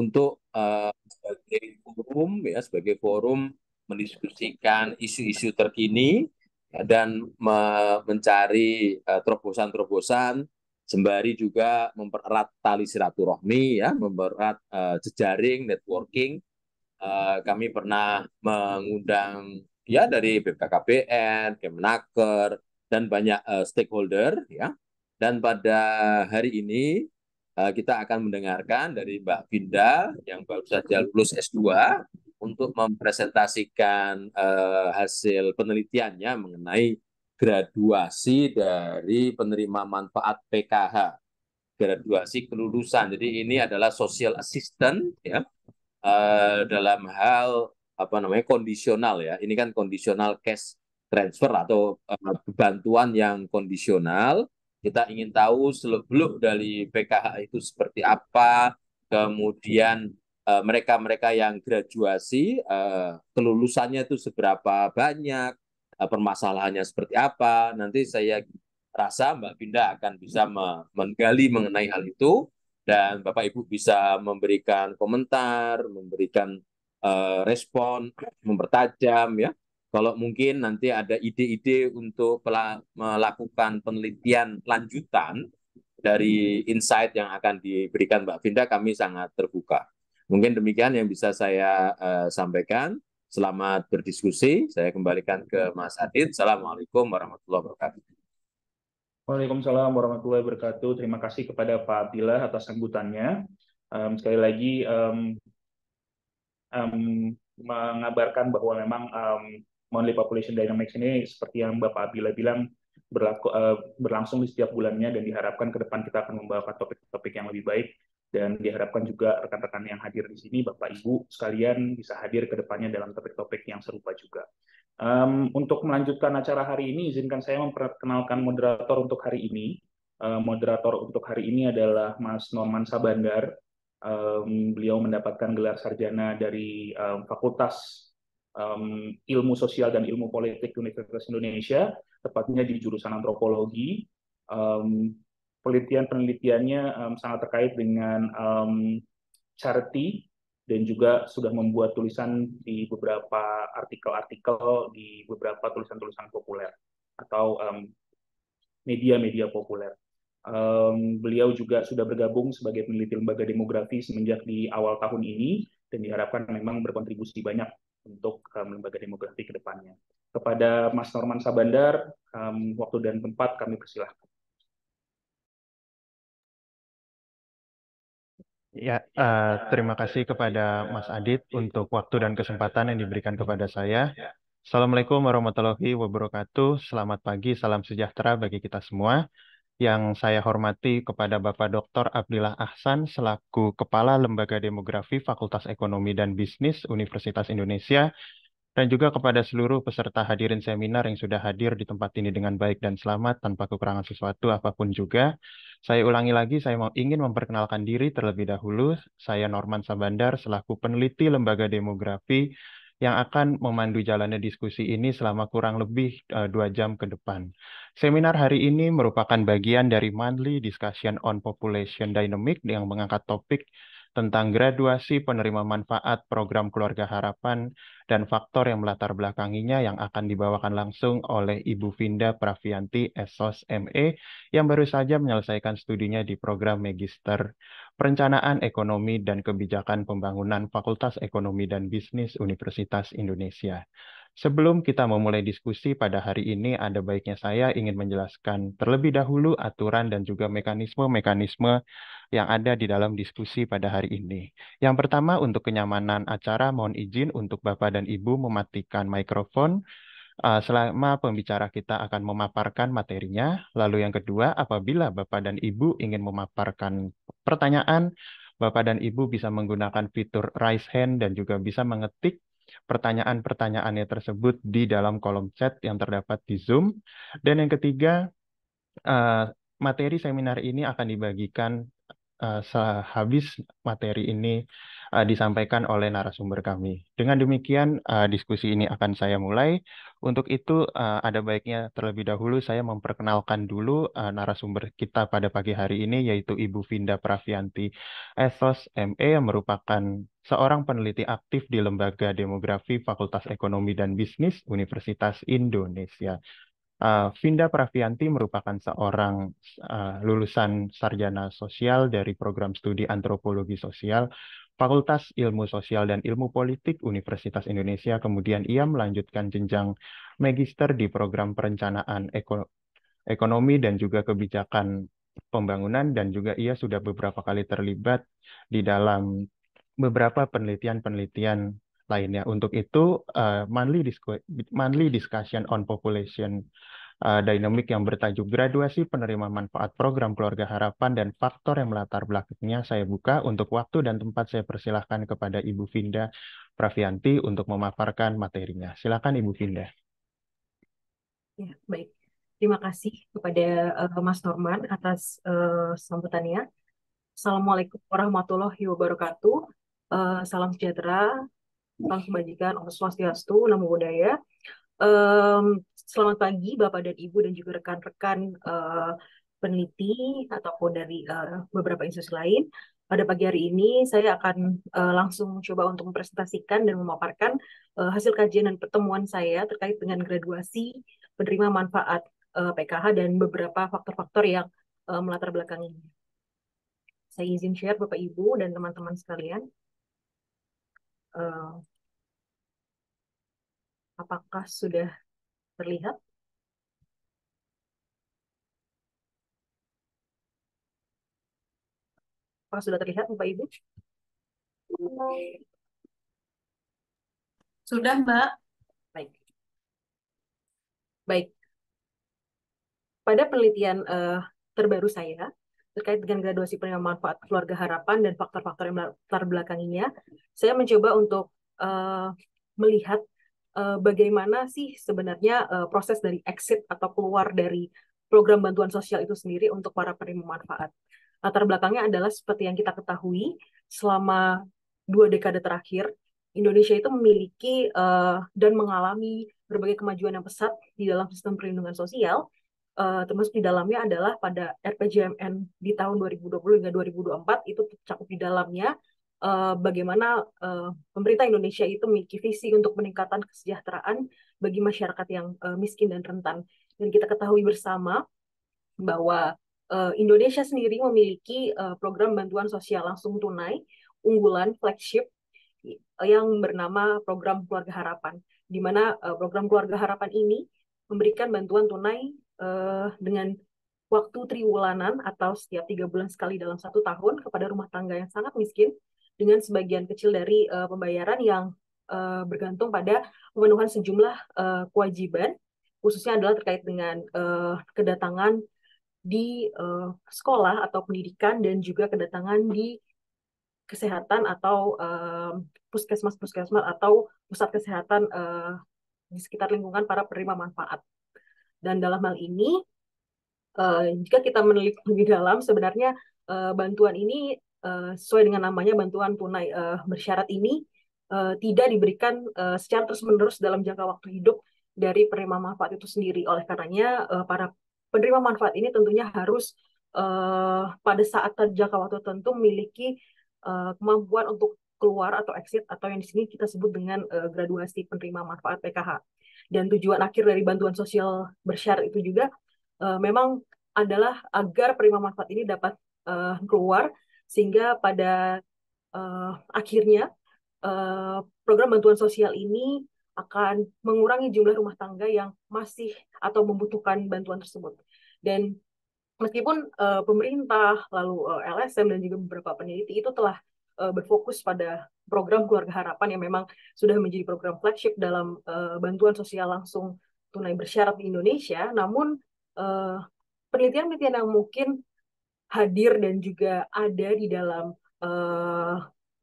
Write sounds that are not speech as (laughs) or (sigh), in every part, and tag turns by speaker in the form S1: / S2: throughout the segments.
S1: untuk uh, sebagai forum ya sebagai forum mendiskusikan isu-isu terkini ya, dan me mencari uh, terobosan-terobosan sembari juga mempererat tali silaturahmi ya mempererat uh, jejaring networking. Uh, kami pernah mengundang ya dari BKKBN, Kemenaker dan banyak uh, stakeholder ya. Dan pada hari ini kita akan mendengarkan dari Mbak Vinda yang baru saja lulus S2 untuk mempresentasikan uh, hasil penelitiannya mengenai graduasi dari penerima manfaat PKH graduasi kelulusan. Jadi ini adalah social assistant ya. Uh, dalam hal apa namanya kondisional ya. Ini kan kondisional cash transfer atau uh, bantuan yang kondisional kita ingin tahu seluk-beluk dari PKH itu seperti apa kemudian mereka-mereka yang graduasi kelulusannya itu seberapa banyak permasalahannya seperti apa. Nanti saya rasa Mbak Binda akan bisa menggali mengenai hal itu dan Bapak Ibu bisa memberikan komentar, memberikan uh, respon, mempertajam ya. Kalau mungkin nanti ada ide-ide untuk melakukan penelitian lanjutan dari insight yang akan diberikan Mbak Vinda, kami sangat terbuka. Mungkin demikian yang bisa saya uh, sampaikan. Selamat berdiskusi. Saya kembalikan ke Mas Adit. Assalamualaikum warahmatullahi wabarakatuh.
S2: Waalaikumsalam warahmatullahi wabarakatuh. Terima kasih kepada Pak Abdillah atas sambutannya. Um, sekali lagi um, um, mengabarkan bahwa memang um, monthly population dynamics ini seperti yang Bapak Abdillah bilang berlaku, uh, berlangsung di setiap bulannya dan diharapkan ke depan kita akan membawa topik-topik yang lebih baik dan diharapkan juga rekan-rekan yang hadir di sini, Bapak Ibu sekalian bisa hadir ke depannya dalam topik-topik yang serupa juga. Um, untuk melanjutkan acara hari ini, izinkan saya memperkenalkan moderator untuk hari ini. Uh, moderator untuk hari ini adalah Mas Norman Sabandar. Um, beliau mendapatkan gelar sarjana dari um, Fakultas um, Ilmu Sosial dan Ilmu Politik Universitas Indonesia, tepatnya di jurusan Antropologi. Um, penelitian-penelitiannya um, sangat terkait dengan um, charity dan juga sudah membuat tulisan di beberapa artikel-artikel di beberapa tulisan-tulisan populer atau media-media um, populer. Um, beliau juga sudah bergabung sebagai peneliti lembaga demografi semenjak di awal tahun ini dan diharapkan memang berkontribusi banyak untuk um, lembaga demografi ke depannya. Kepada Mas Norman Sabandar, um, waktu dan tempat kami persilahkan.
S3: Ya, uh, terima kasih kepada Mas Adit untuk waktu dan kesempatan yang diberikan kepada saya. Assalamualaikum warahmatullahi wabarakatuh. Selamat pagi, salam sejahtera bagi kita semua. Yang saya hormati kepada Bapak Dr. Abdillah Ahsan selaku Kepala Lembaga Demografi Fakultas Ekonomi dan Bisnis Universitas Indonesia dan juga kepada seluruh peserta hadirin seminar yang sudah hadir di tempat ini dengan baik dan selamat tanpa kekurangan sesuatu apa pun juga. Saya ulangi lagi, saya mau ingin memperkenalkan diri terlebih dahulu. Saya Norman Sabandar selaku peneliti Lembaga Demografi yang akan memandu jalannya diskusi ini selama kurang lebih uh, dua jam ke depan. Seminar hari ini merupakan bagian dari Monthly Discussion on Population Dynamic yang mengangkat topik tentang graduasi penerima manfaat program Keluarga Harapan dan faktor yang melatar belakanginya yang akan dibawakan langsung oleh Ibu Vinda Pravianti SOS ME yang baru saja menyelesaikan studinya di program Magister Perencanaan Ekonomi dan Kebijakan Pembangunan Fakultas Ekonomi dan Bisnis Universitas Indonesia. Sebelum kita memulai diskusi pada hari ini, ada baiknya saya ingin menjelaskan terlebih dahulu aturan dan juga mekanisme-mekanisme yang ada di dalam diskusi pada hari ini. Yang pertama, untuk kenyamanan acara, mohon izin untuk Bapak dan Ibu mematikan mikrofon uh, selama pembicara kita akan memaparkan materinya. Lalu yang kedua, apabila Bapak dan Ibu ingin memaparkan pertanyaan, Bapak dan Ibu bisa menggunakan fitur raise hand dan juga bisa mengetik pertanyaan-pertanyaannya tersebut di dalam kolom chat yang terdapat di Zoom. Dan yang ketiga, uh, materi seminar ini akan dibagikan uh, sehabis materi ini uh, disampaikan oleh narasumber kami. Dengan demikian, uh, diskusi ini akan saya mulai. Untuk itu, uh, ada baiknya terlebih dahulu saya memperkenalkan dulu uh, narasumber kita pada pagi hari ini, yaitu Ibu Vinda Pravianti, Esos ME, yang merupakan seorang peneliti aktif di Lembaga Demografi Fakultas Ekonomi dan Bisnis Universitas Indonesia. Uh, Vinda Pravianti merupakan seorang uh, lulusan sarjana sosial dari program studi antropologi sosial Fakultas Ilmu Sosial dan Ilmu Politik Universitas Indonesia. Kemudian ia melanjutkan jenjang magister di program perencanaan eko ekonomi dan juga kebijakan pembangunan dan juga ia sudah beberapa kali terlibat di dalam beberapa penelitian-penelitian lainnya. Untuk itu, uh, monthly, monthly discussion on population uh, dynamic yang bertajuk graduasi penerima manfaat program keluarga harapan dan faktor yang melatar belakangnya saya buka untuk waktu dan tempat saya persilahkan kepada Ibu Vinda Pravianti untuk memaparkan materinya. Silakan Ibu Vinda.
S4: Ya, baik. Terima kasih kepada uh, Mas Norman atas uh, sambutannya. Assalamualaikum warahmatullahi wabarakatuh. Uh, salam sejahtera Salam kebajikan, Om Swastiastu, Namo Buddhaya. Um, selamat pagi Bapak dan Ibu dan juga rekan-rekan uh, peneliti ataupun dari uh, beberapa institusi lain. Pada pagi hari ini saya akan uh, langsung coba untuk mempresentasikan dan memaparkan uh, hasil kajian dan pertemuan saya terkait dengan graduasi penerima manfaat uh, PKH dan beberapa faktor-faktor yang uh, melatar belakanginya. Saya izin share Bapak Ibu dan teman-teman sekalian. Apakah sudah terlihat? Apakah sudah terlihat, Bapak Ibu?
S5: Sudah, Mbak.
S4: Baik. Baik. Pada penelitian uh, terbaru saya terkait dengan graduasi penerima manfaat keluarga harapan dan faktor-faktor yang latar belakanginya, saya mencoba untuk uh, melihat uh, bagaimana sih sebenarnya uh, proses dari exit atau keluar dari program bantuan sosial itu sendiri untuk para penerima manfaat. Latar belakangnya adalah seperti yang kita ketahui, selama dua dekade terakhir, Indonesia itu memiliki uh, dan mengalami berbagai kemajuan yang pesat di dalam sistem perlindungan sosial, uh, termasuk di dalamnya adalah pada RPJMN di tahun 2020 hingga 2024 itu tercakup di dalamnya uh, bagaimana uh, pemerintah Indonesia itu memiliki visi untuk meningkatkan kesejahteraan bagi masyarakat yang uh, miskin dan rentan. Dan kita ketahui bersama bahwa uh, Indonesia sendiri memiliki uh, program bantuan sosial langsung tunai unggulan flagship yang bernama program Keluarga Harapan, di mana uh, program Keluarga Harapan ini memberikan bantuan tunai uh, dengan waktu triwulanan atau setiap tiga bulan sekali dalam satu tahun kepada rumah tangga yang sangat miskin dengan sebagian kecil dari uh, pembayaran yang uh, bergantung pada pemenuhan sejumlah uh, kewajiban, khususnya adalah terkait dengan uh, kedatangan di uh, sekolah atau pendidikan dan juga kedatangan di kesehatan atau puskesmas-puskesmas atau pusat kesehatan uh, di sekitar lingkungan para penerima manfaat. Dan dalam hal ini, uh, jika kita meneliti lebih dalam, sebenarnya uh, bantuan ini uh, sesuai dengan namanya bantuan tunai uh, bersyarat ini uh, tidak diberikan uh, secara terus-menerus dalam jangka waktu hidup dari penerima manfaat itu sendiri. Oleh karenanya, uh, para penerima manfaat ini tentunya harus uh, pada saat jangka waktu tertentu memiliki uh, kemampuan untuk keluar atau exit atau yang di sini kita sebut dengan uh, graduasi penerima manfaat PKH. Dan tujuan akhir dari bantuan sosial bersyarat itu juga uh, memang adalah agar penerima manfaat ini dapat uh, keluar sehingga pada uh, akhirnya uh, program bantuan sosial ini akan mengurangi jumlah rumah tangga yang masih atau membutuhkan bantuan tersebut. Dan meskipun uh, pemerintah, lalu uh, LSM dan juga beberapa peneliti itu telah uh, berfokus pada program keluarga harapan yang memang sudah menjadi program flagship dalam uh, bantuan sosial langsung tunai bersyarat di Indonesia, namun penelitian-penelitian uh, yang mungkin hadir dan juga ada di dalam uh,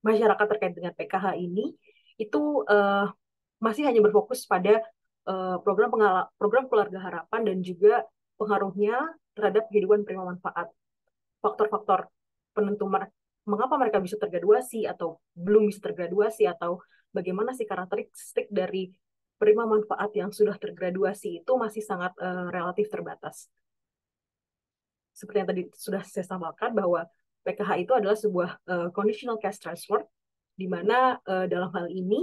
S4: masyarakat terkait dengan PKH ini itu uh, masih hanya berfokus pada uh, program pengala program keluarga harapan dan juga pengaruhnya terhadap kehidupan penerima manfaat. Faktor-faktor penentu mengapa mereka bisa tergraduasi atau belum bisa tergraduasi atau bagaimana sih karakteristik dari penerima manfaat yang sudah tergraduasi itu masih sangat uh, relatif terbatas. Seperti yang tadi sudah saya sampaikan bahwa PKH itu adalah sebuah uh, conditional cash transfer, di mana uh, dalam hal ini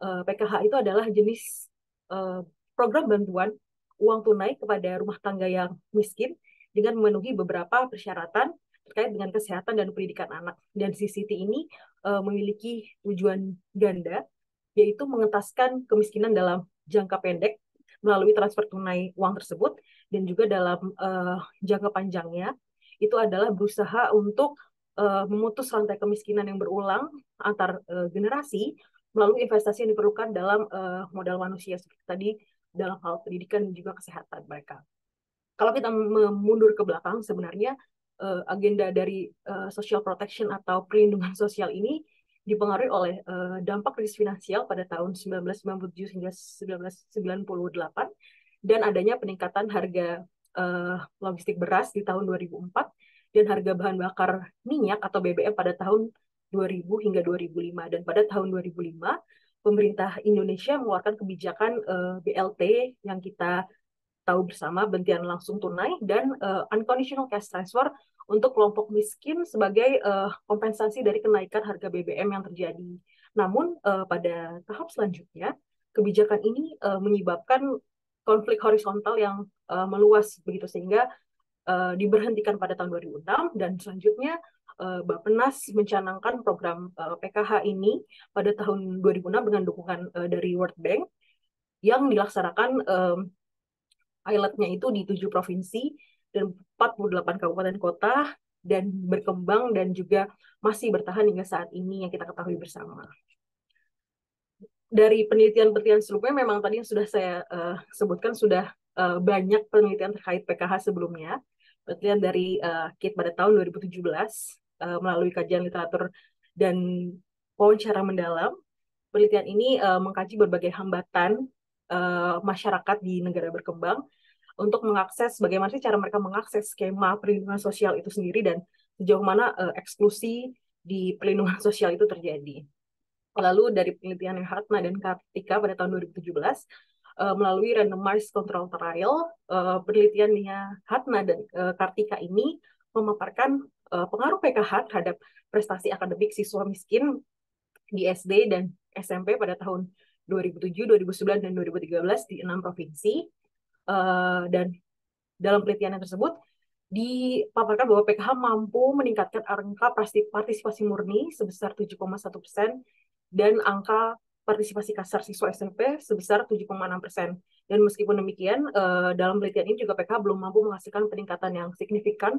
S4: uh, PKH itu adalah jenis uh, program bantuan uang tunai kepada rumah tangga yang miskin dengan memenuhi beberapa persyaratan terkait dengan kesehatan dan pendidikan anak. Dan CCT ini uh, memiliki tujuan ganda yaitu mengentaskan kemiskinan dalam jangka pendek melalui transfer tunai uang tersebut dan juga dalam uh, jangka panjangnya itu adalah berusaha untuk uh, memutus rantai kemiskinan yang berulang antar uh, generasi melalui investasi yang diperlukan dalam uh, modal manusia seperti tadi dalam hal pendidikan dan juga kesehatan mereka. Kalau kita mundur ke belakang sebenarnya agenda dari uh, social protection atau perlindungan (laughs) sosial ini dipengaruhi oleh uh, dampak krisis finansial pada tahun 1997 hingga 1998 dan adanya peningkatan harga uh, logistik beras di tahun 2004 dan harga bahan bakar minyak atau BBM pada tahun 2000 hingga 2005 dan pada tahun 2005 pemerintah Indonesia mengeluarkan kebijakan uh, eh, BLT yang kita tahu bersama bantuan langsung tunai dan uh, unconditional cash transfer untuk kelompok miskin sebagai uh, kompensasi dari kenaikan harga BBM yang terjadi. Namun uh, pada tahap selanjutnya kebijakan ini uh, menyebabkan konflik horizontal yang uh, meluas begitu sehingga uh, diberhentikan pada tahun 2006 dan selanjutnya uh, Bappenas mencanangkan program uh, PKH ini pada tahun 2006 dengan dukungan uh, dari World Bank yang dilaksanakan um, pilotnya itu di tujuh provinsi dan 48 kabupaten kota dan berkembang dan juga masih bertahan hingga saat ini yang kita ketahui bersama. Dari penelitian-penelitian sebelumnya memang tadi yang sudah saya uh, sebutkan sudah uh, banyak penelitian terkait PKH sebelumnya. Penelitian dari uh, KIT pada tahun 2017 uh, melalui kajian literatur dan wawancara mendalam. Penelitian ini uh, mengkaji berbagai hambatan uh, masyarakat di negara berkembang untuk mengakses bagaimana sih cara mereka mengakses skema perlindungan sosial itu sendiri dan sejauh mana uh, eksklusi di perlindungan (laughs) sosial itu terjadi. Lalu dari penelitian yang Hatna dan Kartika pada tahun 2017 uh, eh, melalui randomized control trial, uh, penelitiannya Hatna dan uh, Kartika ini memaparkan uh, pengaruh PKH terhadap prestasi akademik siswa miskin di SD dan SMP pada tahun 2007, 2009, dan 2013 di enam provinsi uh, dan dalam penelitian tersebut dipaparkan bahwa PKH mampu meningkatkan angka partisipasi murni sebesar 7,1 persen dan angka partisipasi kasar siswa SMP sebesar 7,6 persen. Dan meskipun demikian, uh, dalam penelitian ini juga PKH belum mampu menghasilkan peningkatan yang signifikan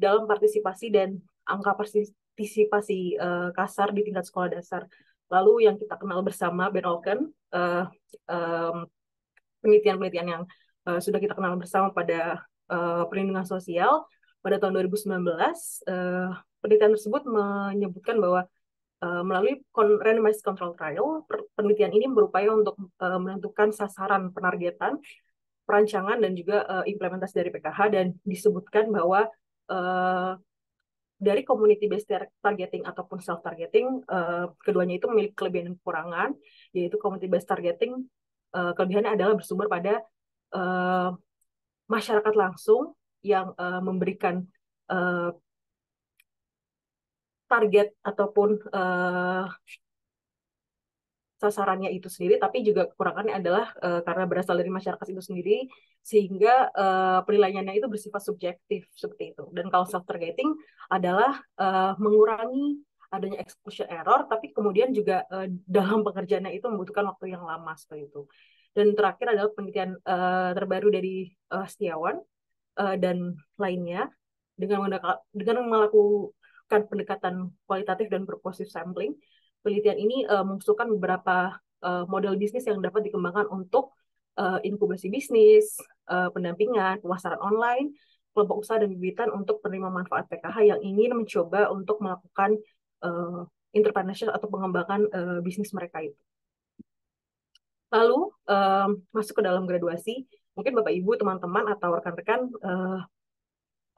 S4: dalam partisipasi dan angka partisipasi uh, kasar di tingkat sekolah dasar. Lalu yang kita kenal bersama Ben Olken, penelitian-penelitian yang uh, sudah kita kenal bersama pada uh, perlindungan sosial pada tahun 2019 uh, penelitian tersebut menyebutkan bahwa uh, melalui randomized control trial penelitian ini berupaya untuk uh, menentukan sasaran penargetan perancangan dan juga uh, implementasi dari PKH dan disebutkan bahwa uh, dari community based targeting ataupun self targeting uh, keduanya itu memiliki kelebihan dan kekurangan yaitu community based targeting uh, kelebihannya adalah bersumber pada uh, masyarakat langsung yang uh, memberikan uh, target ataupun uh, sasarannya itu sendiri, tapi juga kekurangannya adalah uh, karena berasal dari masyarakat itu sendiri, sehingga uh, penilaiannya itu bersifat subjektif seperti itu. Dan kalau self targeting adalah uh, mengurangi adanya exposure error, tapi kemudian juga uh, dalam pekerjaannya itu membutuhkan waktu yang lama seperti itu. Dan terakhir adalah penelitian uh, terbaru dari uh, Setiawan uh, dan lainnya dengan dengan melakukan pendekatan kualitatif dan purposive sampling. Penelitian ini uh, mengusulkan beberapa uh, model bisnis yang dapat dikembangkan untuk uh, inkubasi bisnis, uh, pendampingan, pemasaran online, kelompok usaha dan bibitan untuk penerima manfaat PKH yang ingin mencoba untuk melakukan uh, entrepreneurship atau pengembangan uh, bisnis mereka itu. Lalu um, masuk ke dalam graduasi, mungkin Bapak Ibu, teman-teman atau rekan-rekan uh,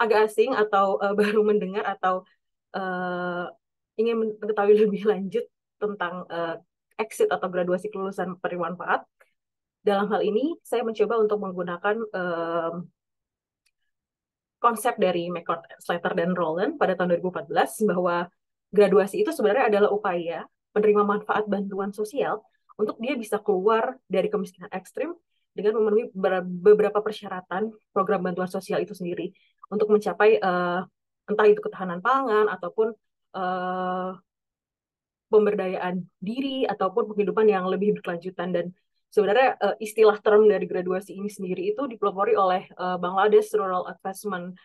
S4: agak asing atau uh, (laughs) baru mendengar atau uh, ingin mengetahui lebih lanjut tentang uh, exit atau graduasi kelulusan penerima manfaat, dalam hal ini saya mencoba untuk menggunakan um, konsep dari McCord, Slater, dan Roland pada tahun 2014 bahwa graduasi itu sebenarnya adalah upaya penerima manfaat bantuan sosial untuk dia bisa keluar dari kemiskinan ekstrim dengan memenuhi beberapa persyaratan program bantuan sosial itu sendiri. Untuk mencapai uh, entah itu ketahanan pangan ataupun uh, pemberdayaan diri ataupun penghidupan yang lebih berkelanjutan. Dan sebenarnya uh, istilah term dari graduasi ini sendiri itu dipelopori oleh uh, Bangladesh Rural Advancement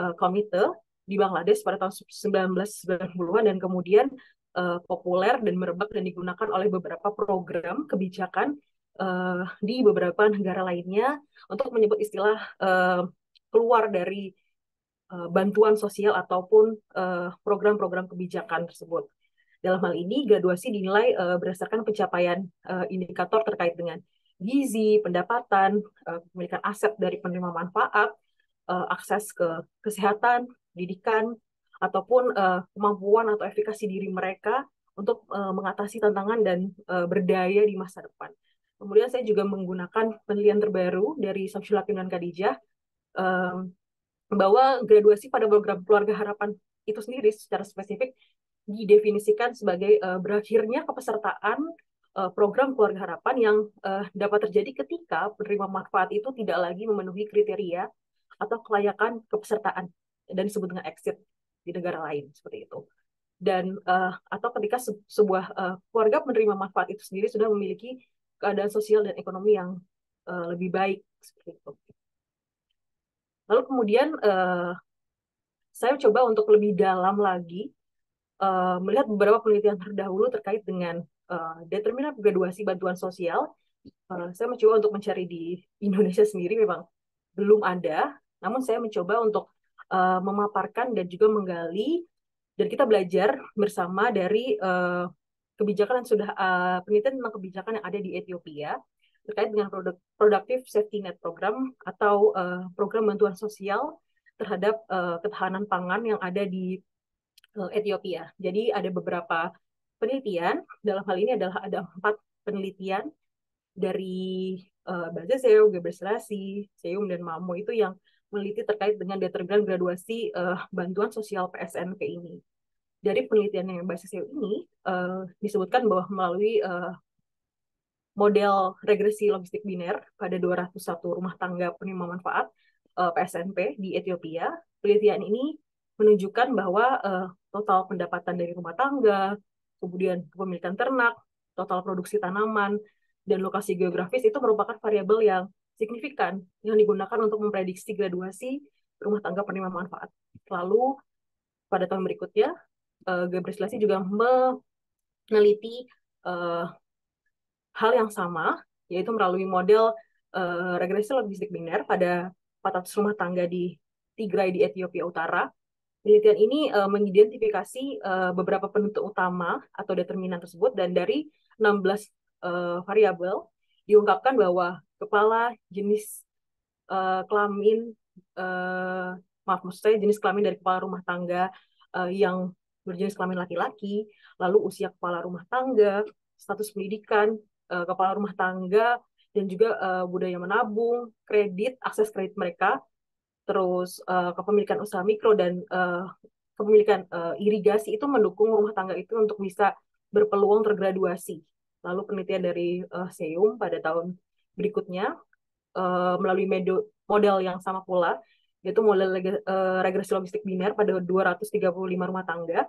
S4: uh, Committee di Bangladesh pada tahun 1990-an dan kemudian uh, populer dan merebak dan digunakan oleh beberapa program kebijakan uh, di beberapa negara lainnya untuk menyebut istilah uh, keluar dari uh, bantuan sosial ataupun program-program uh, kebijakan tersebut. Dalam hal ini, graduasi dinilai uh, berdasarkan pencapaian uh, indikator terkait dengan gizi, pendapatan, uh, kepemilikan aset dari penerima manfaat, uh, akses ke kesehatan, pendidikan, ataupun uh, kemampuan atau efikasi diri mereka untuk uh, mengatasi tantangan dan uh, berdaya di masa depan. Kemudian saya juga menggunakan penelitian terbaru dari Samsul dan Khadijah um, bahwa graduasi pada program keluarga harapan itu sendiri secara spesifik didefinisikan sebagai uh, berakhirnya kepesertaan uh, program keluarga harapan yang uh, dapat terjadi ketika penerima manfaat itu tidak lagi memenuhi kriteria atau kelayakan kepesertaan dan disebut dengan exit di negara lain seperti itu dan uh, atau ketika se sebuah uh, keluarga penerima manfaat itu sendiri sudah memiliki keadaan sosial dan ekonomi yang uh, lebih baik seperti itu. Lalu kemudian uh, saya coba untuk lebih dalam lagi uh, melihat beberapa penelitian terdahulu terkait dengan uh, determinan graduasi bantuan sosial. Uh, saya mencoba untuk mencari di Indonesia sendiri memang belum ada, namun saya mencoba untuk uh, memaparkan dan juga menggali dan kita belajar bersama dari uh, kebijakan yang sudah uh, penelitian tentang kebijakan yang ada di Ethiopia terkait dengan produk productive safety net program atau uh, program bantuan sosial terhadap uh, ketahanan pangan yang ada di uh, Ethiopia. Jadi ada beberapa penelitian dalam hal ini adalah ada empat penelitian dari uh, Bazeseo, Gebrselassie, Seum dan Mamo itu yang meneliti terkait dengan determinan graduasi uh, bantuan sosial PSNP ini dari penelitian yang basis ini uh, disebutkan bahwa melalui uh, model regresi logistik biner pada 201 rumah tangga penerima manfaat uh, PSNP di Ethiopia, penelitian ini menunjukkan bahwa uh, total pendapatan dari rumah tangga, kemudian kepemilikan ternak, total produksi tanaman, dan lokasi geografis itu merupakan variabel yang signifikan yang digunakan untuk memprediksi graduasi rumah tangga penerima manfaat. Lalu pada tahun berikutnya, uh, Gabriel Selassie juga meneliti uh, hal yang sama, yaitu melalui model uh, regresi logistik biner pada 400 rumah tangga di Tigray di Ethiopia Utara. Penelitian ini uh, mengidentifikasi uh, beberapa penentu utama atau determinan tersebut dan dari 16 uh, variabel diungkapkan bahwa kepala jenis uh, kelamin uh, maaf maksud saya jenis kelamin dari kepala rumah tangga uh, yang berjenis kelamin laki-laki, lalu usia kepala rumah tangga, status pendidikan uh, kepala rumah tangga, dan juga uh, budaya menabung, kredit, akses kredit mereka, terus uh, kepemilikan usaha mikro dan uh, kepemilikan uh, irigasi itu mendukung rumah tangga itu untuk bisa berpeluang tergraduasi. Lalu penelitian dari uh, Seum pada tahun berikutnya uh, melalui model yang sama pula yaitu model uh, regresi logistik biner pada 235 rumah tangga.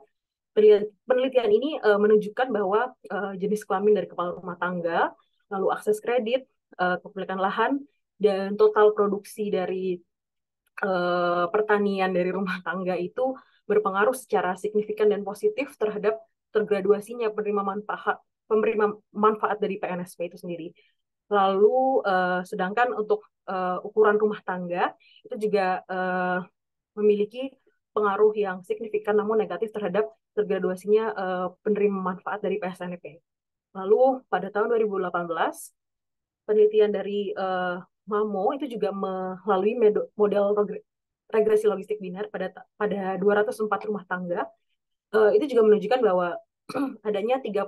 S4: Penelitian ini uh, menunjukkan bahwa uh, jenis kelamin dari kepala rumah tangga, lalu akses kredit, uh, kepemilikan lahan, dan total produksi dari uh, pertanian dari rumah tangga itu berpengaruh secara signifikan dan positif terhadap tergraduasinya penerima manfaat penerima manfaat dari PNSP itu sendiri. Lalu uh, sedangkan untuk uh, ukuran rumah tangga itu juga uh, memiliki pengaruh yang signifikan namun negatif terhadap tergraduasinya uh, penerima manfaat dari PSNP. Lalu pada tahun 2018 penelitian dari uh, MAMO itu juga melalui model regresi logistik biner pada pada 204 rumah tangga uh, itu juga menunjukkan bahwa (clears throat) adanya 38,2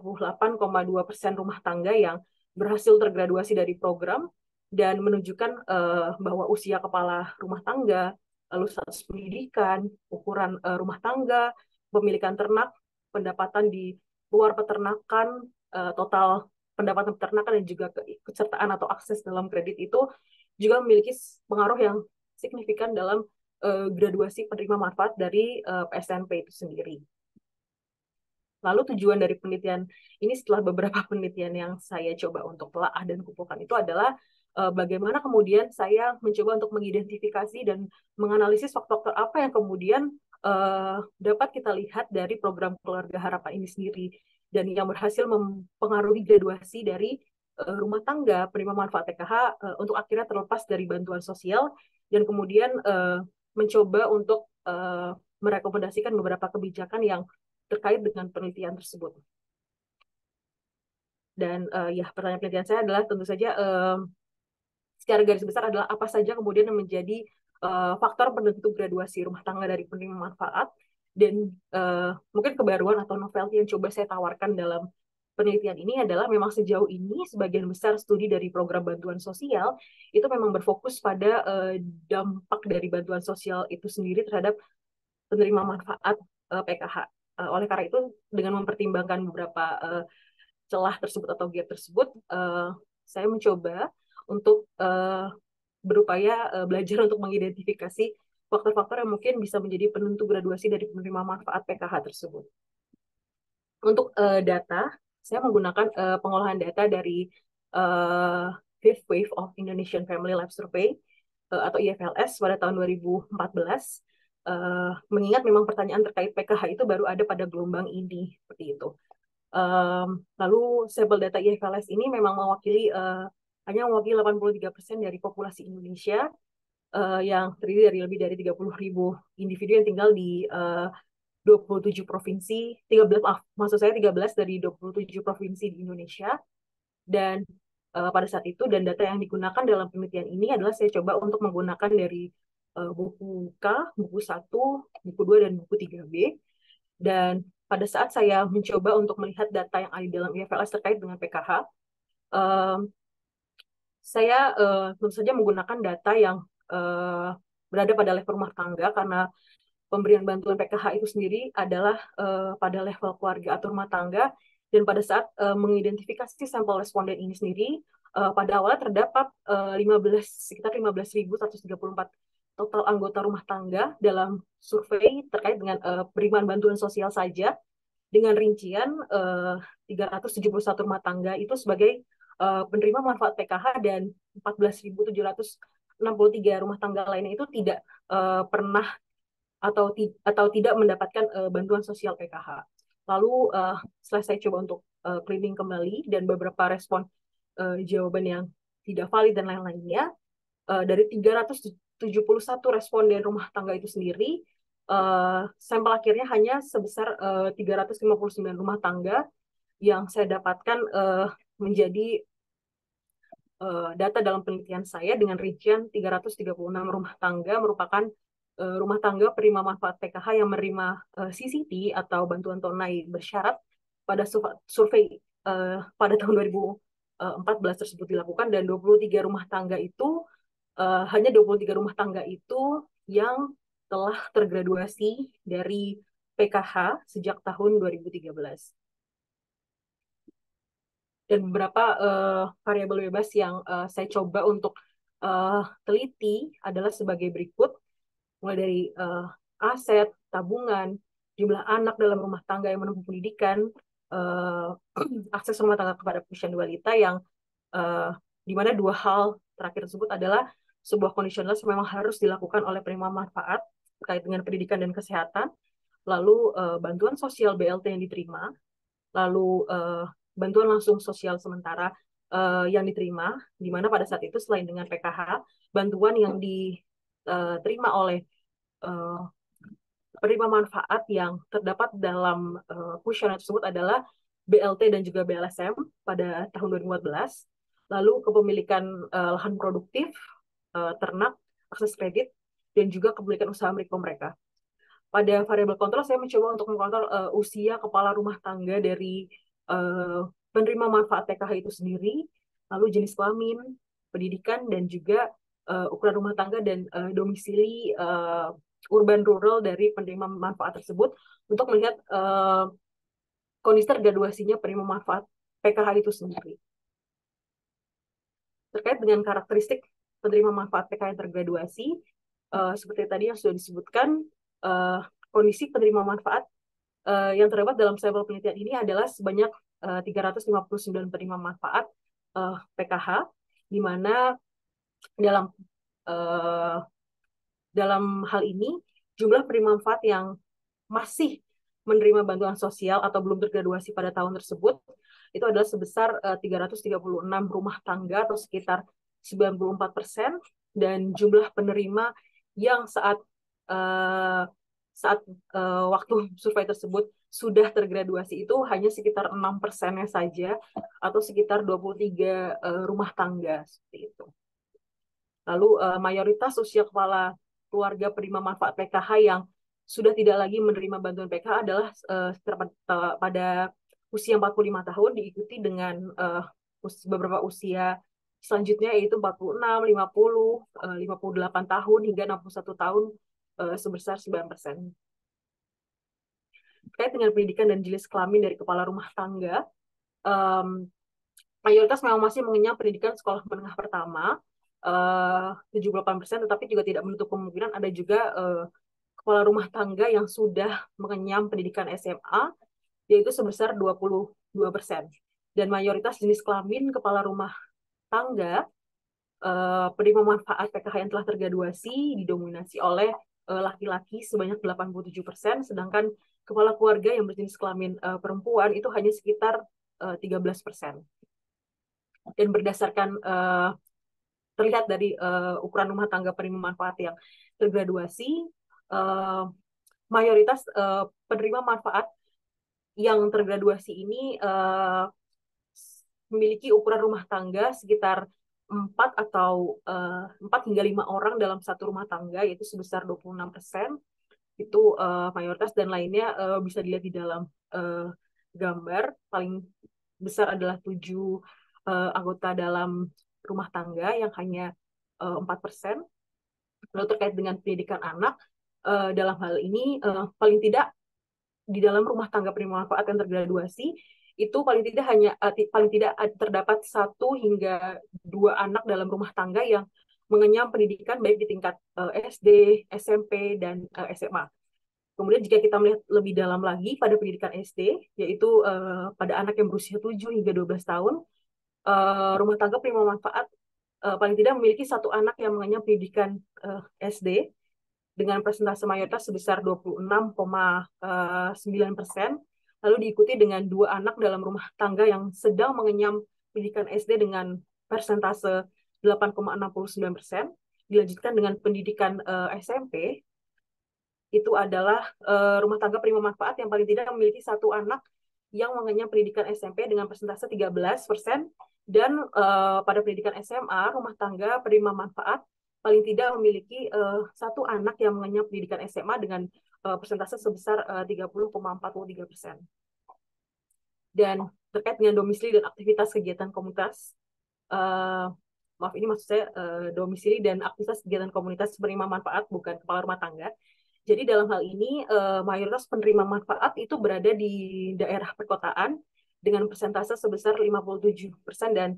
S4: persen rumah tangga yang berhasil tergraduasi dari program dan menunjukkan uh, bahwa usia kepala rumah tangga, lalu status pendidikan, ukuran uh, rumah tangga, pemilikan ternak, pendapatan di luar peternakan, uh, total pendapatan peternakan dan juga kesertaan atau akses dalam kredit itu juga memiliki pengaruh yang signifikan dalam uh, graduasi penerima manfaat dari uh, PSNP itu sendiri. Lalu tujuan dari penelitian ini setelah beberapa penelitian yang saya coba untuk telah dan kumpulkan itu adalah uh, bagaimana kemudian saya mencoba untuk mengidentifikasi dan menganalisis faktor-faktor apa yang kemudian uh, dapat kita lihat dari program keluarga harapan ini sendiri. Dan yang berhasil mempengaruhi graduasi dari uh, rumah tangga penerima manfaat PKH uh, untuk akhirnya terlepas dari bantuan sosial dan kemudian uh, mencoba untuk uh, merekomendasikan beberapa kebijakan yang terkait dengan penelitian tersebut. Dan uh, ya pertanyaan penelitian saya adalah tentu saja um, secara garis besar adalah apa saja kemudian yang menjadi uh, faktor penentu graduasi rumah tangga dari penerima manfaat dan uh, mungkin kebaruan atau novelty yang coba saya tawarkan dalam penelitian ini adalah memang sejauh ini sebagian besar studi dari program bantuan sosial itu memang berfokus pada uh, dampak dari bantuan sosial itu sendiri terhadap penerima manfaat uh, PKH uh, oleh karena itu dengan mempertimbangkan beberapa uh, celah tersebut atau gap tersebut uh, saya mencoba untuk uh, berupaya uh, belajar untuk mengidentifikasi faktor-faktor yang mungkin bisa menjadi penentu graduasi dari penerima manfaat PKH tersebut. Untuk uh, data, saya menggunakan uh, pengolahan data dari uh, Fifth Wave of Indonesian Family Life Survey uh, atau IFLS pada tahun 2014 uh, mengingat memang pertanyaan terkait PKH itu baru ada pada gelombang ini seperti itu. Um, lalu sampel data IFLS ini memang mewakili uh, hanya mewakili 83% dari populasi Indonesia uh, yang terdiri dari lebih dari 30 ribu individu yang tinggal di uh, 27 provinsi, 13 maaf, maksud saya 13 dari 27 provinsi di Indonesia. Dan pada saat itu dan data yang digunakan dalam penelitian ini adalah saya coba untuk menggunakan dari uh, buku K, buku 1, buku 2, dan buku 3B. Dan pada saat saya mencoba untuk melihat data yang ada dalam IFLS terkait dengan PKH, um, saya uh, tentu saja menggunakan data yang uh, berada pada level rumah tangga karena pemberian bantuan PKH itu sendiri adalah uh, pada level keluarga atau rumah tangga dan pada saat uh, mengidentifikasi sampel responden ini sendiri uh, pada awalnya terdapat uh, 15 sekitar 15.134 total anggota rumah tangga dalam survei terkait dengan uh, bantuan sosial saja dengan rincian uh, 371 rumah tangga itu sebagai uh, penerima manfaat PKH dan 14.763 rumah tangga lainnya itu tidak uh, pernah atau ti atau tidak mendapatkan uh, bantuan sosial PKH. Lalu uh, setelah saya coba untuk uh, cleaning kembali dan beberapa respon uh, jawaban yang tidak valid dan lain-lainnya uh, dari 300 71 responden rumah tangga itu sendiri, uh, sampel akhirnya hanya sebesar uh, 359 rumah tangga yang saya dapatkan uh, menjadi uh, data dalam penelitian saya dengan rincian 336 rumah tangga merupakan uh, rumah tangga penerima manfaat PKH yang menerima uh, CCT atau bantuan tunai bersyarat pada survei uh, pada tahun 2014 tersebut dilakukan dan 23 rumah tangga itu uh, hanya 23 rumah tangga itu yang telah tergraduasi dari PKH sejak tahun 2013. Dan beberapa uh, variabel bebas yang uh, saya coba untuk uh, teliti adalah sebagai berikut, mulai dari uh, aset, tabungan, jumlah anak dalam rumah tangga yang menempuh pendidikan, uh, (clears throat) akses rumah tangga kepada posyandu wanita yang uh, di mana dua hal terakhir tersebut adalah sebuah conditionless memang harus dilakukan oleh penerima manfaat terkait dengan pendidikan dan kesehatan, lalu uh, bantuan sosial BLT yang diterima, lalu uh, bantuan langsung sosial sementara uh, yang diterima, di mana pada saat itu selain dengan PKH, bantuan yang diterima oleh uh, penerima manfaat yang terdapat dalam uh, kuesioner tersebut adalah BLT dan juga BLSM pada tahun 2014, lalu kepemilikan uh, lahan produktif, uh, ternak, akses kredit, dan juga kepemilikan usaha milik mereka. pada variabel kontrol saya mencoba untuk mengkontrol uh, usia kepala rumah tangga dari uh, penerima manfaat PKH itu sendiri, lalu jenis kelamin, pendidikan, dan juga uh, ukuran rumah tangga dan uh, domisili uh, urban rural dari penerima manfaat tersebut untuk melihat uh, kondisi tergraduasinya penerima manfaat PKH itu sendiri. Terkait dengan karakteristik penerima manfaat yang tergraduasi, uh, seperti tadi yang sudah disebutkan, uh, kondisi penerima manfaat uh, yang terdapat dalam sampel penelitian ini adalah sebanyak uh, 359 penerima manfaat uh, PKH, di mana dalam uh, dalam hal ini jumlah penerima manfaat yang masih menerima bantuan sosial atau belum tergraduasi pada tahun tersebut itu adalah sebesar uh, 336 rumah tangga atau sekitar 94 persen dan jumlah penerima yang saat uh, saat uh, waktu survei tersebut sudah tergraduasi itu hanya sekitar enam persennya saja atau sekitar 23 uh, rumah tangga seperti itu. Lalu uh, mayoritas usia kepala keluarga penerima manfaat PKH yang sudah tidak lagi menerima bantuan PKH adalah uh, pada usia 45 tahun diikuti dengan uh, beberapa usia selanjutnya yaitu 46, 50, uh, 58 tahun hingga 61 tahun uh, sebesar 9 persen. Terkait dengan pendidikan dan jenis kelamin dari kepala rumah tangga, um, mayoritas memang masih mengenyam pendidikan sekolah menengah pertama, uh, 78 persen, tetapi juga tidak menutup kemungkinan ada juga uh, kepala rumah tangga yang sudah mengenyam pendidikan SMA, yaitu sebesar 22 persen. Dan mayoritas jenis kelamin kepala rumah tangga uh, penerima manfaat PKH yang telah tergraduasi didominasi oleh eh, laki-laki uh, sebanyak 87 persen, sedangkan kepala keluarga yang berjenis kelamin uh, perempuan itu hanya sekitar uh, 13 persen. Dan berdasarkan uh, terlihat dari uh, ukuran rumah tangga penerima manfaat yang tergraduasi, uh, mayoritas uh, penerima manfaat yang tergraduasi ini uh, memiliki ukuran rumah tangga sekitar 4 atau uh, eh, 4 hingga 5 orang dalam satu rumah tangga yaitu sebesar 26 persen. Itu uh, mayoritas dan lainnya uh, bisa dilihat di dalam uh, gambar. Paling besar adalah tujuh uh, anggota dalam rumah tangga yang hanya uh, persen. Lalu terkait dengan pendidikan anak uh, dalam hal ini uh, paling tidak di dalam rumah tangga penerima manfaat yang tergraduasi itu paling tidak hanya uh, paling tidak terdapat satu hingga dua anak dalam rumah tangga yang mengenyam pendidikan baik di tingkat eh, SD, SMP dan eh, SMA. Kemudian jika kita melihat lebih dalam lagi pada pendidikan SD, yaitu pada anak yang berusia 7 hingga 12 tahun, rumah tangga penerima manfaat paling tidak memiliki satu anak yang mengenyam pendidikan SD dengan persentase mayoritas sebesar 26,9 persen lalu diikuti dengan dua anak dalam rumah tangga yang sedang mengenyam pendidikan SD dengan persentase 8,69 persen, dilanjutkan dengan pendidikan uh, eh, SMP, itu adalah uh, rumah tangga prima manfaat yang paling tidak memiliki satu anak yang mengenyam pendidikan SMP dengan persentase 13 persen, dan uh, pada pendidikan SMA, rumah tangga prima manfaat paling tidak memiliki uh, satu anak yang mengenyam pendidikan SMA dengan uh, persentase sebesar uh, 30,43 persen. Dan terkait dengan domisili dan aktivitas kegiatan komunitas, uh, maaf ini maksud saya uh, domisili dan aktivitas kegiatan komunitas penerima manfaat bukan kepala rumah tangga. Jadi dalam hal ini uh, mayoritas penerima manfaat itu berada di daerah perkotaan dengan persentase sebesar 57 persen dan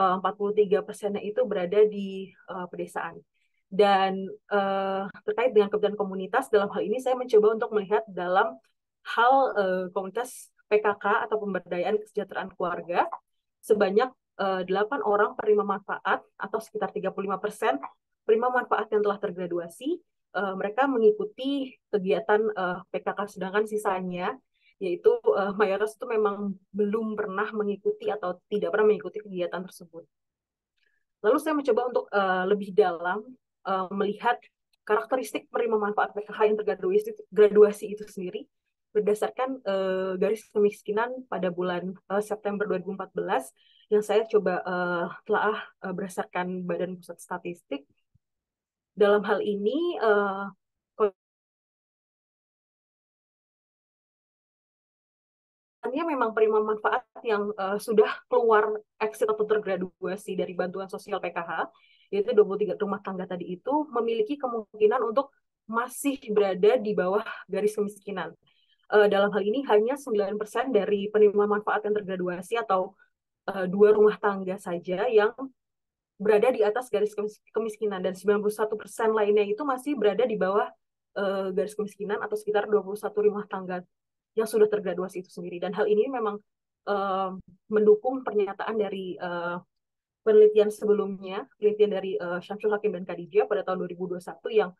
S4: uh, 43 persennya itu berada di uh, pedesaan. Dan uh, terkait dengan kebutuhan komunitas, dalam hal ini saya mencoba untuk melihat dalam hal uh, komunitas PKK atau pemberdayaan kesejahteraan keluarga sebanyak uh, 8 orang penerima manfaat atau sekitar 35 persen penerima manfaat yang telah tergraduasi. Uh, mereka mengikuti kegiatan uh, PKK, sedangkan sisanya yaitu uh, mayoritas itu memang belum pernah mengikuti atau tidak pernah mengikuti kegiatan tersebut. Lalu saya mencoba untuk uh, lebih dalam uh, melihat karakteristik penerima manfaat PKH yang tergraduasi graduasi itu sendiri berdasarkan uh, garis kemiskinan pada bulan uh, September 2014 yang saya coba uh, telah uh, berdasarkan Badan Pusat Statistik. Dalam hal ini uh, memang penerima manfaat yang uh, sudah keluar exit atau tergraduasi dari bantuan sosial PKH yaitu 23 rumah tangga tadi itu memiliki kemungkinan untuk masih berada di bawah garis kemiskinan. Uh, dalam hal ini hanya 9% dari penerima manfaat yang tergraduasi atau uh, dua rumah tangga saja yang berada di atas garis kemiskinan dan 91% lainnya itu masih berada di bawah uh, garis kemiskinan atau sekitar 21 rumah tangga yang sudah tergraduasi itu sendiri. Dan hal ini memang uh, mendukung pernyataan dari uh, penelitian sebelumnya, penelitian dari uh, Syamsul Hakim dan Khadijah pada tahun 2021 yang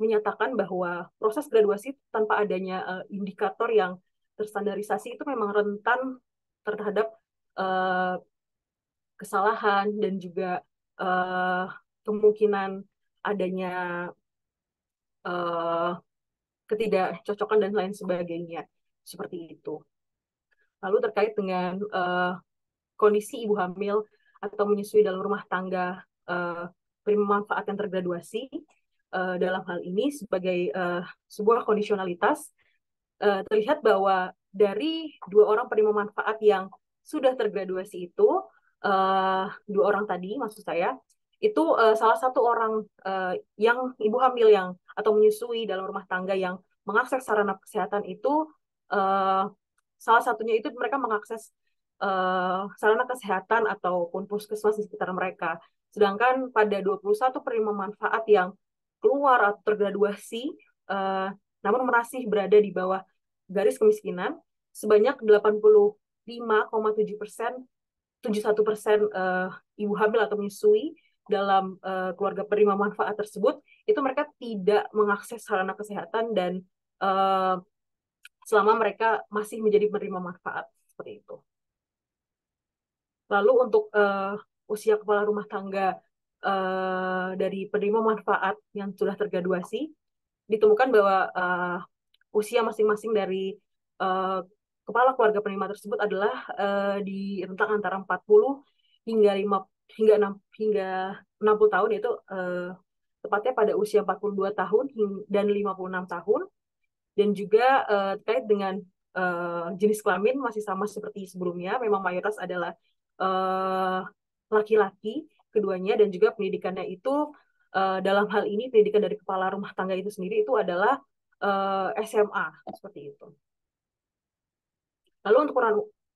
S4: menyatakan bahwa proses graduasi tanpa adanya uh, indikator yang terstandarisasi itu memang rentan terhadap uh, kesalahan dan juga uh, kemungkinan adanya uh, ketidakcocokan dan lain sebagainya seperti itu. Lalu terkait dengan uh, kondisi ibu hamil atau menyusui dalam rumah tangga uh, manfaat yang tergraduasi, uh, dalam hal ini sebagai uh, sebuah kondisionalitas, uh, terlihat bahwa dari dua orang penerima manfaat yang sudah tergraduasi itu, uh, dua orang tadi maksud saya, itu uh, salah satu orang uh, yang ibu hamil yang atau menyusui dalam rumah tangga yang mengakses sarana kesehatan itu uh, salah satunya itu mereka mengakses uh, sarana kesehatan ataupun puskesmas di sekitar mereka. Sedangkan pada 21 penerima manfaat yang keluar atau tergraduasi, uh, namun masih berada di bawah garis kemiskinan, sebanyak 85,7 persen, 71 persen uh, ibu hamil atau menyusui dalam uh, keluarga penerima manfaat tersebut, itu mereka tidak mengakses sarana kesehatan dan uh, selama mereka masih menjadi penerima manfaat seperti itu. Lalu untuk uh, usia kepala rumah tangga uh, dari penerima manfaat yang sudah tergraduasi, ditemukan bahwa uh, usia masing-masing dari uh, kepala keluarga penerima tersebut adalah uh, di rentang antara 40 hingga 5 hingga 6 hingga 60 tahun yaitu uh, tepatnya pada usia 42 tahun dan 56 tahun. Dan juga uh, terkait dengan uh, jenis kelamin masih sama seperti sebelumnya. Memang mayoritas adalah laki-laki uh, keduanya dan juga pendidikannya itu uh, dalam hal ini pendidikan dari kepala rumah tangga itu sendiri itu adalah uh, SMA seperti itu. Lalu untuk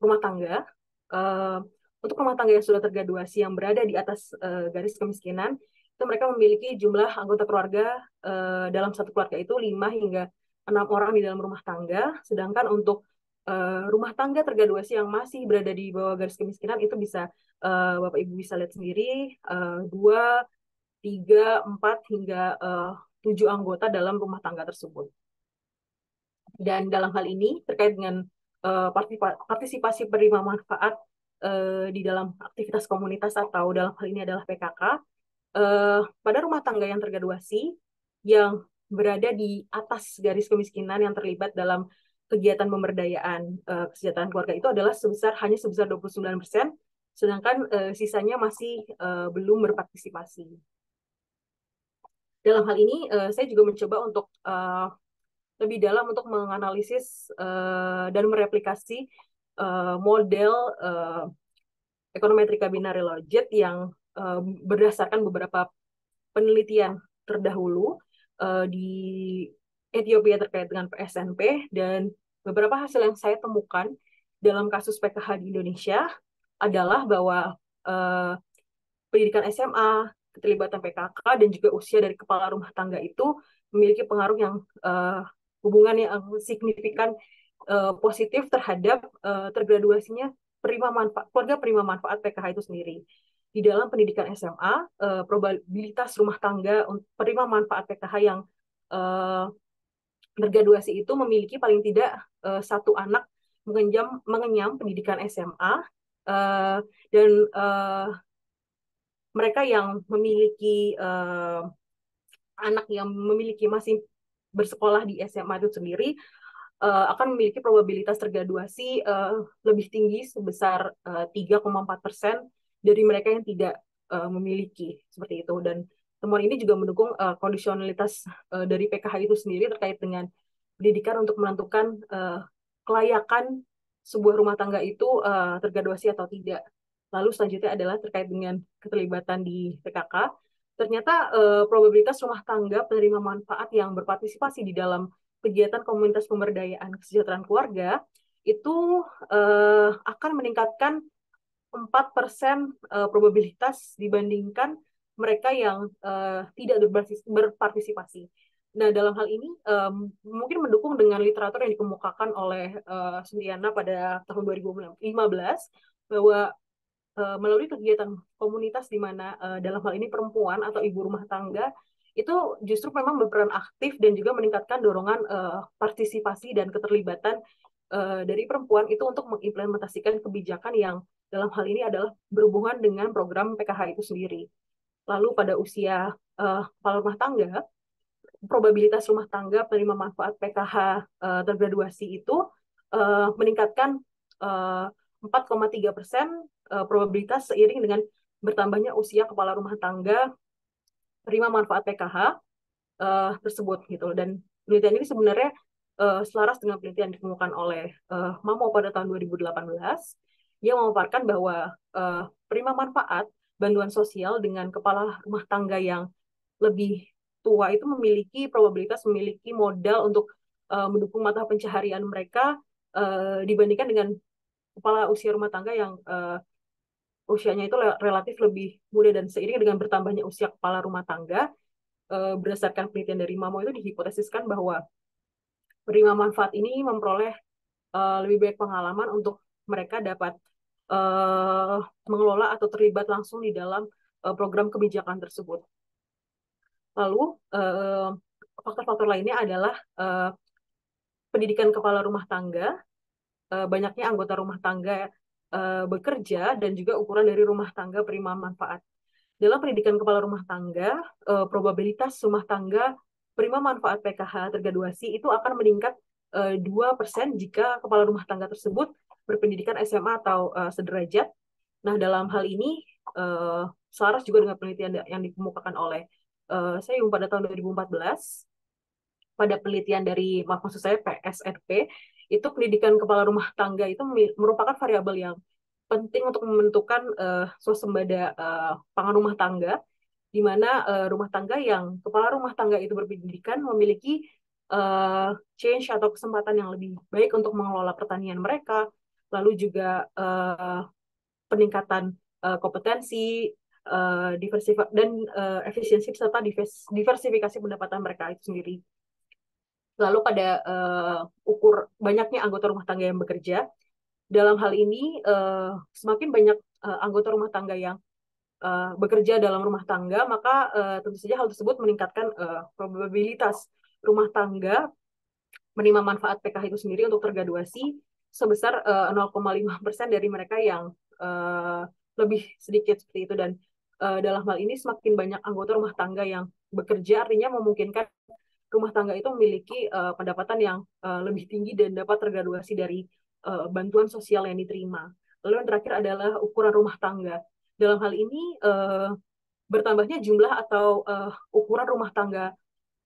S4: rumah tangga uh, untuk rumah tangga yang sudah tergraduasi yang berada di atas uh, garis kemiskinan itu mereka memiliki jumlah anggota keluarga uh, dalam satu keluarga itu 5 hingga enam orang di dalam rumah tangga, sedangkan untuk uh, rumah tangga tergraduasi yang masih berada di bawah garis kemiskinan itu bisa uh, Bapak Ibu bisa lihat sendiri uh, dua, tiga, empat hingga uh, tujuh anggota dalam rumah tangga tersebut. Dan dalam hal ini terkait dengan partisipasi penerima manfaat di dalam aktivitas komunitas atau dalam hal ini adalah PKK, pada rumah tangga yang tergraduasi yang berada di atas garis kemiskinan yang terlibat dalam kegiatan pemberdayaan uh, kesejahteraan keluarga itu adalah sebesar hanya sebesar 29 persen, sedangkan uh, sisanya masih uh, belum berpartisipasi. Dalam hal ini, uh, saya juga mencoba untuk uh, lebih dalam untuk menganalisis uh, dan mereplikasi uh, model uh, ekonometrika binary logic yang uh, berdasarkan beberapa penelitian terdahulu uh, di Ethiopia terkait dengan PSNP dan beberapa hasil yang saya temukan dalam kasus PKH di Indonesia adalah bahwa uh, pendidikan SMA, keterlibatan PKK dan juga usia dari kepala rumah tangga itu memiliki pengaruh yang uh, hubungan yang signifikan uh, positif terhadap uh, tergraduasinya prima manfaat keluarga prima manfaat PKH itu sendiri. Di dalam pendidikan SMA, eh, probabilitas rumah tangga penerima manfaat PKH yang uh, bergraduasi itu memiliki paling tidak uh, satu anak mengenyam, mengenyam pendidikan SMA uh, dan uh, mereka yang memiliki uh, anak yang memiliki masih bersekolah di SMA itu sendiri uh, akan memiliki probabilitas tergraduasi uh, lebih tinggi sebesar uh, 3,4 persen dari mereka yang tidak uh, memiliki seperti itu. Dan temuan ini juga mendukung uh, kondisionalitas uh, dari PKH itu sendiri terkait dengan pendidikan untuk menentukan uh, kelayakan sebuah rumah tangga itu uh, tergraduasi atau tidak. Lalu selanjutnya adalah terkait dengan keterlibatan di PKK. Ternyata uh, probabilitas rumah tangga penerima manfaat yang berpartisipasi di dalam kegiatan komunitas pemberdayaan kesejahteraan keluarga itu uh, akan meningkatkan 4% uh, probabilitas dibandingkan mereka yang uh, tidak berpartisipasi. Nah, dalam hal ini um, mungkin mendukung dengan literatur yang dikemukakan oleh uh, Suliana pada tahun 2015 bahwa uh, melalui kegiatan komunitas di mana uh, dalam hal ini perempuan atau ibu rumah tangga itu justru memang berperan aktif dan juga meningkatkan dorongan uh, partisipasi dan keterlibatan uh, dari perempuan itu untuk mengimplementasikan kebijakan yang dalam hal ini adalah berhubungan dengan program PKH itu sendiri. Lalu pada usia uh, kepala rumah tangga, probabilitas rumah tangga penerima manfaat PKH uh, eh, tergraduasi itu uh, meningkatkan uh, eh, 4,3 persen uh, probabilitas seiring dengan bertambahnya usia kepala rumah tangga penerima manfaat PKH uh, tersebut gitu dan penelitian ini sebenarnya uh, selaras dengan penelitian ditemukan oleh uh, Mamo pada tahun 2018 yang memaparkan bahwa uh, penerima manfaat bantuan sosial dengan kepala rumah tangga yang lebih tua itu memiliki probabilitas memiliki modal untuk uh, mendukung mata pencaharian mereka uh, dibandingkan dengan kepala usia rumah tangga yang uh, usianya itu relatif lebih muda dan seiring dengan bertambahnya usia kepala rumah tangga uh, berdasarkan penelitian dari Mamo itu dihipotesiskan bahwa penerima manfaat ini memperoleh uh, lebih banyak pengalaman untuk mereka dapat uh, mengelola atau terlibat langsung di dalam uh, program kebijakan tersebut. Lalu eh, faktor-faktor lainnya adalah eh, pendidikan kepala rumah tangga, eh, banyaknya anggota rumah tangga bekerja, dan juga ukuran dari rumah tangga prima manfaat. Dalam pendidikan kepala rumah tangga, probabilitas rumah tangga prima manfaat PKH tergraduasi itu akan meningkat dua persen jika kepala rumah tangga tersebut berpendidikan SMA atau sederajat. Nah, dalam hal ini selaras juga dengan penelitian yang dikemukakan oleh uh, saya pada tahun 2014 pada penelitian dari maksud saya PSRP itu pendidikan kepala rumah tangga itu merupakan variabel yang penting untuk menentukan uh, swasembada uh, pangan rumah tangga di mana uh, rumah tangga yang kepala rumah tangga itu berpendidikan memiliki uh, change atau kesempatan yang lebih baik untuk mengelola pertanian mereka lalu juga uh, peningkatan uh, kompetensi uh, dan uh, efisiensi serta diversifikasi pendapatan mereka itu sendiri. Lalu pada uh, ukur banyaknya anggota rumah tangga yang bekerja, dalam hal ini uh, semakin banyak uh, anggota rumah tangga yang uh, bekerja dalam rumah tangga, maka uh, tentu saja hal tersebut meningkatkan uh, probabilitas rumah tangga menerima manfaat PKH itu sendiri untuk tergraduasi sebesar uh, 0,5 persen dari mereka yang uh, lebih sedikit seperti itu dan uh, dalam hal ini semakin banyak anggota rumah tangga yang bekerja artinya memungkinkan rumah tangga itu memiliki uh, pendapatan yang uh, lebih tinggi dan dapat tergraduasi dari uh, bantuan sosial yang diterima. Lalu yang terakhir adalah ukuran rumah tangga. Dalam hal ini uh, bertambahnya jumlah atau uh, ukuran rumah tangga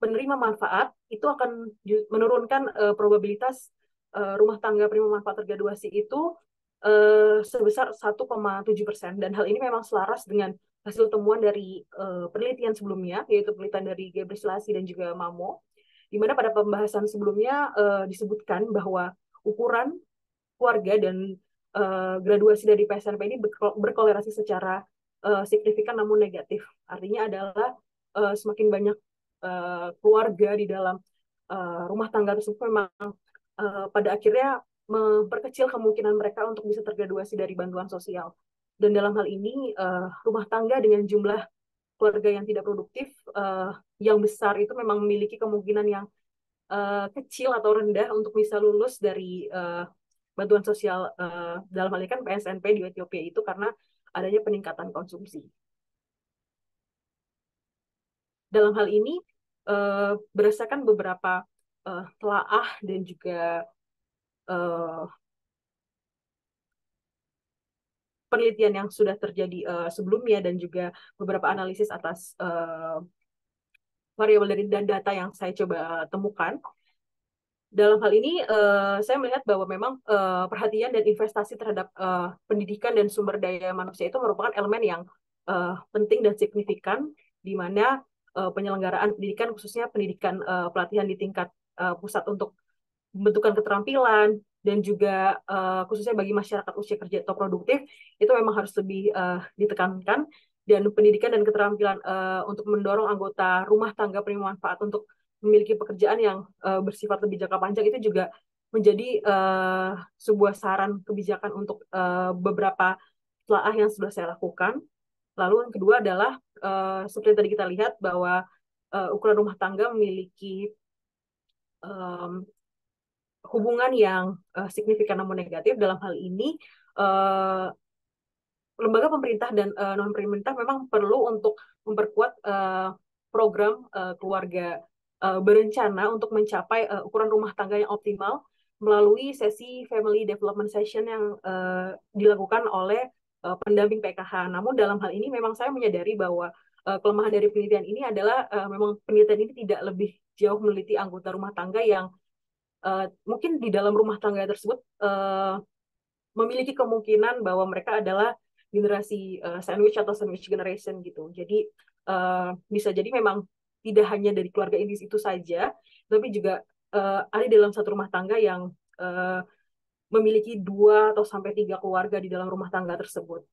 S4: penerima manfaat itu akan menurunkan uh, probabilitas uh, rumah tangga penerima manfaat tergraduasi itu uh, sebesar 1,7 persen dan hal ini memang selaras dengan hasil temuan dari uh, penelitian sebelumnya, yaitu penelitian dari Gebrselassie dan juga Mamo, di mana pada pembahasan sebelumnya uh, disebutkan bahwa ukuran keluarga dan uh, graduasi dari PSNP ini berkolerasi secara uh, signifikan namun negatif. Artinya adalah uh, semakin banyak uh, keluarga di dalam uh, rumah tangga tersebut memang uh, pada akhirnya memperkecil kemungkinan mereka untuk bisa tergraduasi dari bantuan sosial. Dan dalam hal ini uh, rumah tangga dengan jumlah keluarga yang tidak produktif uh, yang besar itu memang memiliki kemungkinan yang uh, kecil atau rendah untuk bisa lulus dari uh, bantuan sosial uh, dalam hal ini kan PSNP di Ethiopia itu karena adanya peningkatan konsumsi. Dalam hal ini berdasarkan beberapa uh, telaah dan juga uh, penelitian yang sudah terjadi uh, sebelumnya dan juga beberapa analisis atas uh, variabel dari dan data yang saya coba temukan. Dalam hal ini uh, saya melihat bahwa memang uh, perhatian dan investasi terhadap uh, pendidikan dan sumber daya manusia itu merupakan elemen yang uh, penting dan signifikan di mana uh, penyelenggaraan pendidikan khususnya pendidikan uh, pelatihan di tingkat uh, pusat untuk pembentukan keterampilan dan juga uh, khususnya bagi masyarakat usia kerja atau produktif itu memang harus lebih uh, ditekankan dan pendidikan dan keterampilan uh, untuk mendorong anggota rumah tangga penerima manfaat untuk memiliki pekerjaan yang uh, bersifat lebih jangka panjang itu juga menjadi uh, sebuah saran kebijakan untuk uh, beberapa telaah yang sudah saya lakukan. Lalu yang kedua adalah uh, seperti tadi kita lihat bahwa uh, ukuran rumah tangga memiliki um, hubungan yang uh, signifikan namun negatif dalam hal ini uh, lembaga pemerintah dan uh, non pemerintah memang perlu untuk memperkuat uh, program uh, keluarga uh, berencana untuk mencapai uh, ukuran rumah tangga yang optimal melalui sesi family development session yang uh, dilakukan oleh uh, pendamping PKH. Namun dalam hal ini memang saya menyadari bahwa kelemahan dari penelitian ini adalah uh, memang penelitian ini tidak lebih jauh meneliti anggota rumah tangga yang uh, mungkin di dalam rumah tangga tersebut uh, memiliki kemungkinan bahwa mereka adalah generasi uh, sandwich atau sandwich generation gitu. Jadi uh, bisa jadi memang tidak hanya dari keluarga ini itu saja, tapi juga uh, ada dalam satu rumah tangga yang uh, memiliki dua atau sampai tiga keluarga di dalam rumah tangga tersebut.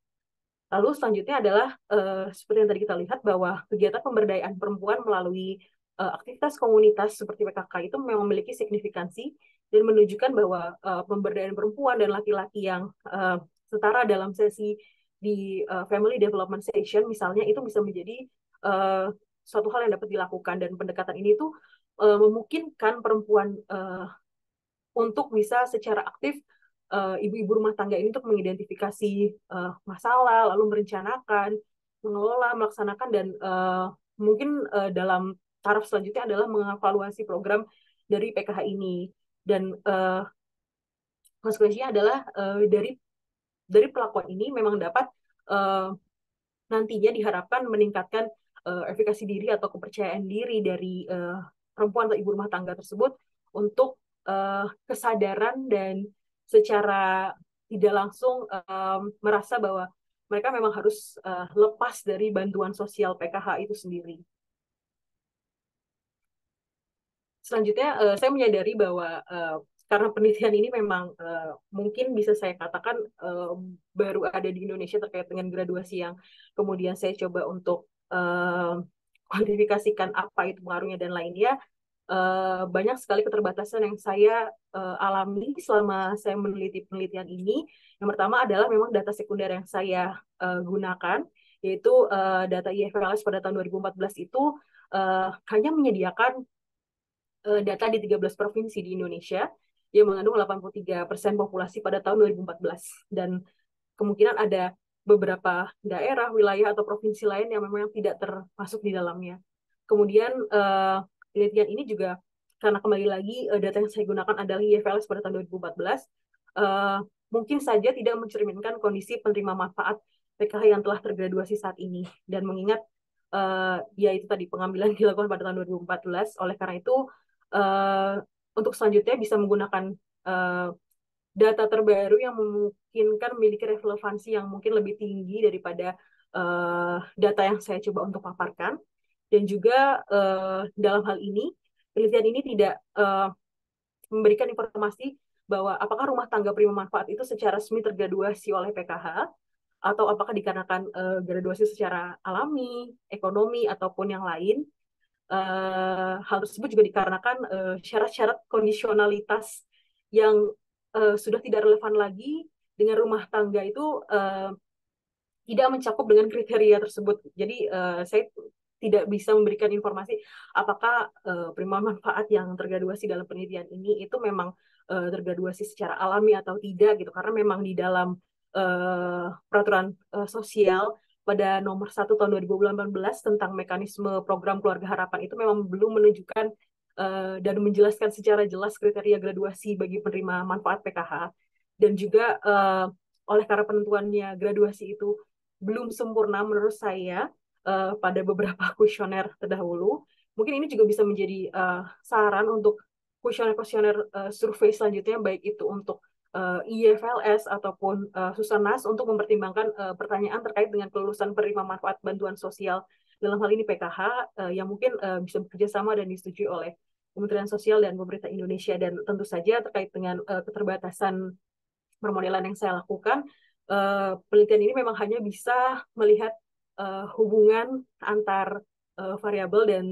S4: Lalu selanjutnya adalah uh, seperti yang tadi kita lihat bahwa kegiatan pemberdayaan perempuan melalui uh, aktivitas komunitas seperti PKK itu memang memiliki signifikansi dan menunjukkan bahwa uh, pemberdayaan perempuan dan laki-laki yang uh, setara dalam sesi di uh, family development session misalnya itu bisa menjadi uh, suatu hal yang dapat dilakukan. Dan pendekatan ini tuh uh, memungkinkan perempuan uh, untuk bisa secara aktif ibu-ibu uh, rumah tangga ini untuk mengidentifikasi uh, masalah lalu merencanakan mengelola melaksanakan dan uh, mungkin uh, dalam taraf selanjutnya adalah mengevaluasi program dari PKH ini. Dan uh, konsekuensinya adalah uh, dari dari pelakuan ini memang dapat uh, nantinya diharapkan meningkatkan uh, efikasi diri atau kepercayaan diri dari uh, perempuan atau ibu rumah tangga tersebut untuk uh, kesadaran dan secara tidak langsung um, merasa bahwa mereka memang harus uh, lepas dari bantuan sosial PKH itu sendiri. selanjutnya uh, saya menyadari bahwa uh, karena penelitian ini memang uh, mungkin bisa saya katakan uh, baru ada di Indonesia terkait dengan graduasi yang kemudian saya coba untuk uh, kuantifikasikan apa itu pengaruhnya dan lainnya uh, banyak sekali keterbatasan yang saya uh, alami selama saya meneliti penelitian ini yang pertama adalah memang data sekunder yang saya uh, gunakan yaitu uh, data IFLS pada tahun 2014 itu uh, hanya menyediakan uh, data di 13 provinsi di Indonesia yang mengandung 83 persen populasi pada tahun 2014 dan kemungkinan ada beberapa daerah, wilayah atau provinsi lain yang memang tidak termasuk di dalamnya. Kemudian uh, penelitian ini juga karena kembali lagi uh, data yang saya gunakan adalah IFLS pada tahun 2014, uh, mungkin saja tidak mencerminkan kondisi penerima manfaat PKH yang telah tergraduasi saat ini dan mengingat uh, ya itu tadi pengambilan dilakukan pada tahun 2014 oleh karena itu uh, untuk selanjutnya bisa menggunakan uh, data terbaru yang memungkinkan memiliki relevansi yang mungkin lebih tinggi daripada uh, data yang saya coba untuk paparkan. Dan juga uh, dalam hal ini, penelitian ini tidak uh, memberikan informasi bahwa apakah rumah tangga prima manfaat itu secara resmi tergraduasi oleh PKH atau apakah dikarenakan uh, graduasi secara alami, ekonomi ataupun yang lain uh, hal tersebut juga dikarenakan uh, syarat-syarat kondisionalitas yang uh, sudah tidak relevan lagi dengan rumah tangga itu uh, tidak mencakup dengan kriteria tersebut. Jadi uh, saya tidak bisa memberikan informasi apakah uh, prima manfaat yang tergraduasi dalam penelitian ini itu memang uh, tergraduasi secara alami atau tidak gitu. Karena memang di dalam uh, peraturan uh, sosial pada nomor 1 tahun 2018 tentang mekanisme program keluarga harapan itu memang belum menunjukkan uh, dan menjelaskan secara jelas kriteria graduasi bagi penerima manfaat PKH dan juga uh, oleh karena penentuannya graduasi itu belum sempurna menurut saya uh, pada beberapa (laughs) kuesioner terdahulu. Mungkin ini juga bisa menjadi uh, saran untuk kuesioner-kuesioner uh, survei selanjutnya baik itu untuk uh, IEFLS ataupun uh, Susanas untuk mempertimbangkan uh, pertanyaan terkait dengan kelulusan penerima manfaat bantuan sosial. Dalam hal ini PKH uh, yang mungkin uh, bisa bekerja sama dan disetujui oleh Kementerian Sosial dan pemerintah Indonesia. Dan tentu saja terkait dengan uh, keterbatasan permodelan yang saya lakukan uh, penelitian ini memang hanya bisa melihat uh, hubungan antar uh, variabel dan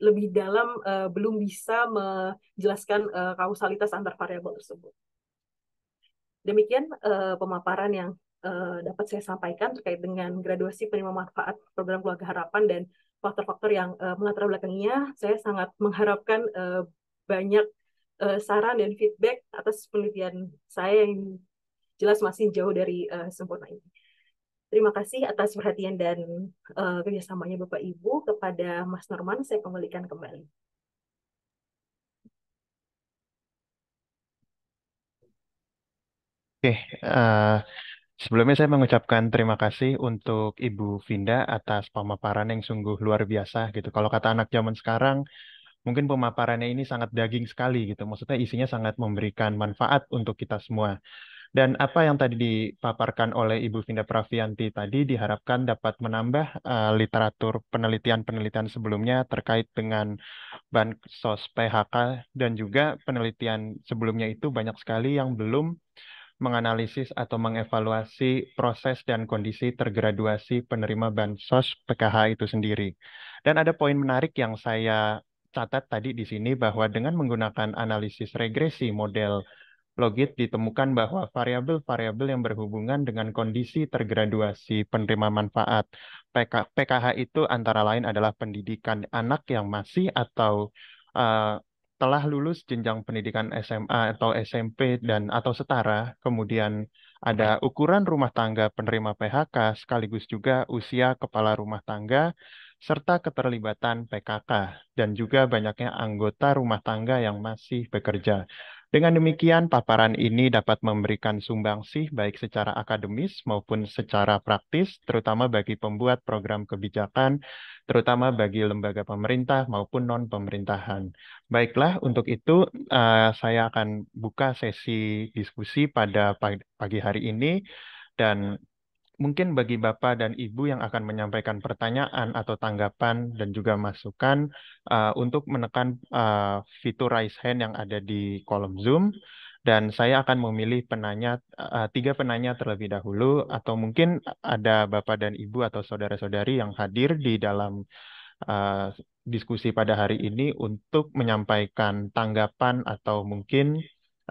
S4: lebih dalam uh, belum bisa menjelaskan uh, kausalitas antar variabel tersebut. Demikian uh, pemaparan yang uh, dapat saya sampaikan terkait dengan graduasi penerima manfaat program keluarga harapan dan faktor-faktor yang uh, melatar belakanginya. Saya sangat mengharapkan uh, banyak uh, saran dan feedback atas penelitian saya yang jelas masih jauh dari uh, sempurna ini. Terima kasih atas perhatian dan uh, kerjasamanya Bapak Ibu kepada Mas Norman. Saya kembalikan kembali.
S3: Oke, uh, sebelumnya saya mengucapkan terima kasih untuk Ibu Vinda atas pemaparan yang sungguh luar biasa gitu. Kalau kata anak zaman sekarang, mungkin pemaparannya ini sangat daging sekali gitu. Maksudnya isinya sangat memberikan manfaat untuk kita semua. Dan apa yang tadi dipaparkan oleh Ibu Vinda Pravianti tadi diharapkan dapat menambah uh, literatur penelitian-penelitian sebelumnya terkait dengan bansos PHK dan juga penelitian sebelumnya itu banyak sekali yang belum menganalisis atau mengevaluasi proses dan kondisi tergraduasi penerima bansos PKH itu sendiri. Dan ada poin menarik yang saya catat tadi di sini bahwa dengan menggunakan analisis regresi model logit ditemukan bahwa variabel-variabel yang berhubungan dengan kondisi tergraduasi penerima manfaat PK, PKH itu antara lain adalah pendidikan anak yang masih atau uh, telah lulus jenjang pendidikan SMA atau SMP dan atau setara, kemudian ada ukuran rumah tangga penerima PHK sekaligus juga usia kepala rumah tangga serta keterlibatan PKK dan juga banyaknya anggota rumah tangga yang masih bekerja. Dengan demikian, paparan ini dapat memberikan sumbangsih baik secara akademis maupun secara praktis, terutama bagi pembuat program kebijakan, terutama bagi lembaga pemerintah maupun non-pemerintahan. Baiklah, untuk itu uh, saya akan buka sesi diskusi pada pagi hari ini, dan mungkin bagi Bapak dan Ibu yang akan menyampaikan pertanyaan atau tanggapan dan juga masukan uh, untuk menekan uh, fitur raise hand yang ada di kolom Zoom. Dan saya akan memilih penanya uh, tiga penanya terlebih dahulu atau mungkin ada Bapak dan Ibu atau saudara-saudari yang hadir di dalam uh, diskusi pada hari ini untuk menyampaikan tanggapan atau mungkin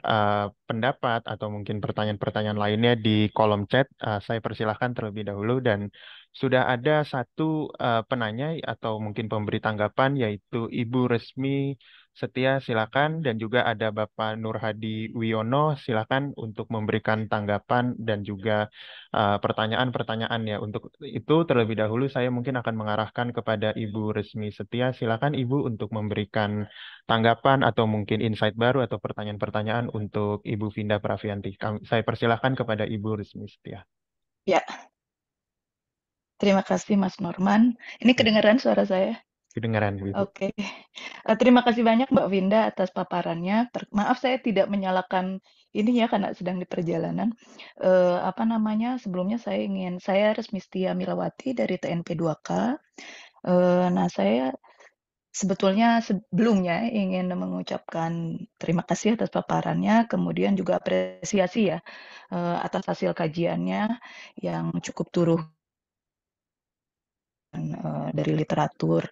S3: uh, pendapat atau mungkin pertanyaan-pertanyaan lainnya di kolom chat. Uh, saya persilahkan terlebih dahulu dan sudah ada satu uh, penanya atau mungkin pemberi tanggapan yaitu Ibu Resmi Setia silakan dan juga ada Bapak Nur Hadi Wiono silakan untuk memberikan tanggapan dan juga pertanyaan-pertanyaan ya. Untuk itu terlebih dahulu saya mungkin akan mengarahkan kepada Ibu Resmi Setia. Silakan Ibu untuk memberikan tanggapan atau mungkin insight baru atau pertanyaan-pertanyaan untuk Ibu Vinda Pravianti. Saya persilahkan kepada Ibu Resmi Setia.
S5: Ya. Terima kasih Mas Norman. Ini kedengaran suara saya?
S3: Kedengaran.
S5: Oke. Uh, terima kasih banyak Mbak Vinda atas paparannya. Ter maaf saya tidak menyalakan ini ya karena sedang di perjalanan. Uh, apa namanya? Sebelumnya saya ingin saya Resmistia Milawati dari TNP 2K. Uh, nah, saya sebetulnya sebelumnya ingin mengucapkan terima kasih atas paparannya, kemudian juga apresiasi ya uh, atas hasil kajiannya yang cukup turuh uh, dari literatur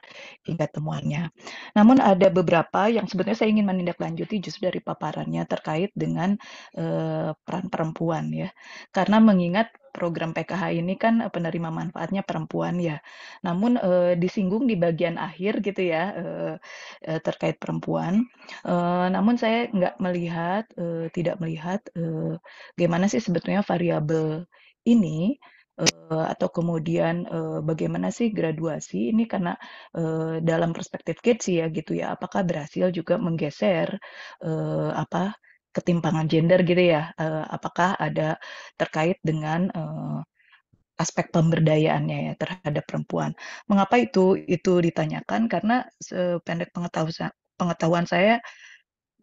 S5: hingga temuannya. Namun ada beberapa yang sebenarnya saya ingin menindaklanjuti justru dari paparannya terkait dengan uh, peran perempuan ya. Karena mengingat program PKH ini kan penerima manfaatnya perempuan ya. Namun uh, disinggung di bagian akhir gitu ya uh, uh, terkait perempuan. Uh, namun saya nggak melihat, uh, tidak melihat uh, bagaimana sih sebetulnya variabel ini atau kemudian uh, bagaimana sih graduasi ini karena uh, dalam perspektif kids ya gitu ya apakah berhasil juga menggeser apa ketimpangan gender gitu ya apakah ada terkait dengan aspek pemberdayaannya ya terhadap perempuan. Mengapa itu itu ditanyakan? Karena sependek pengetahuan pengetahuan saya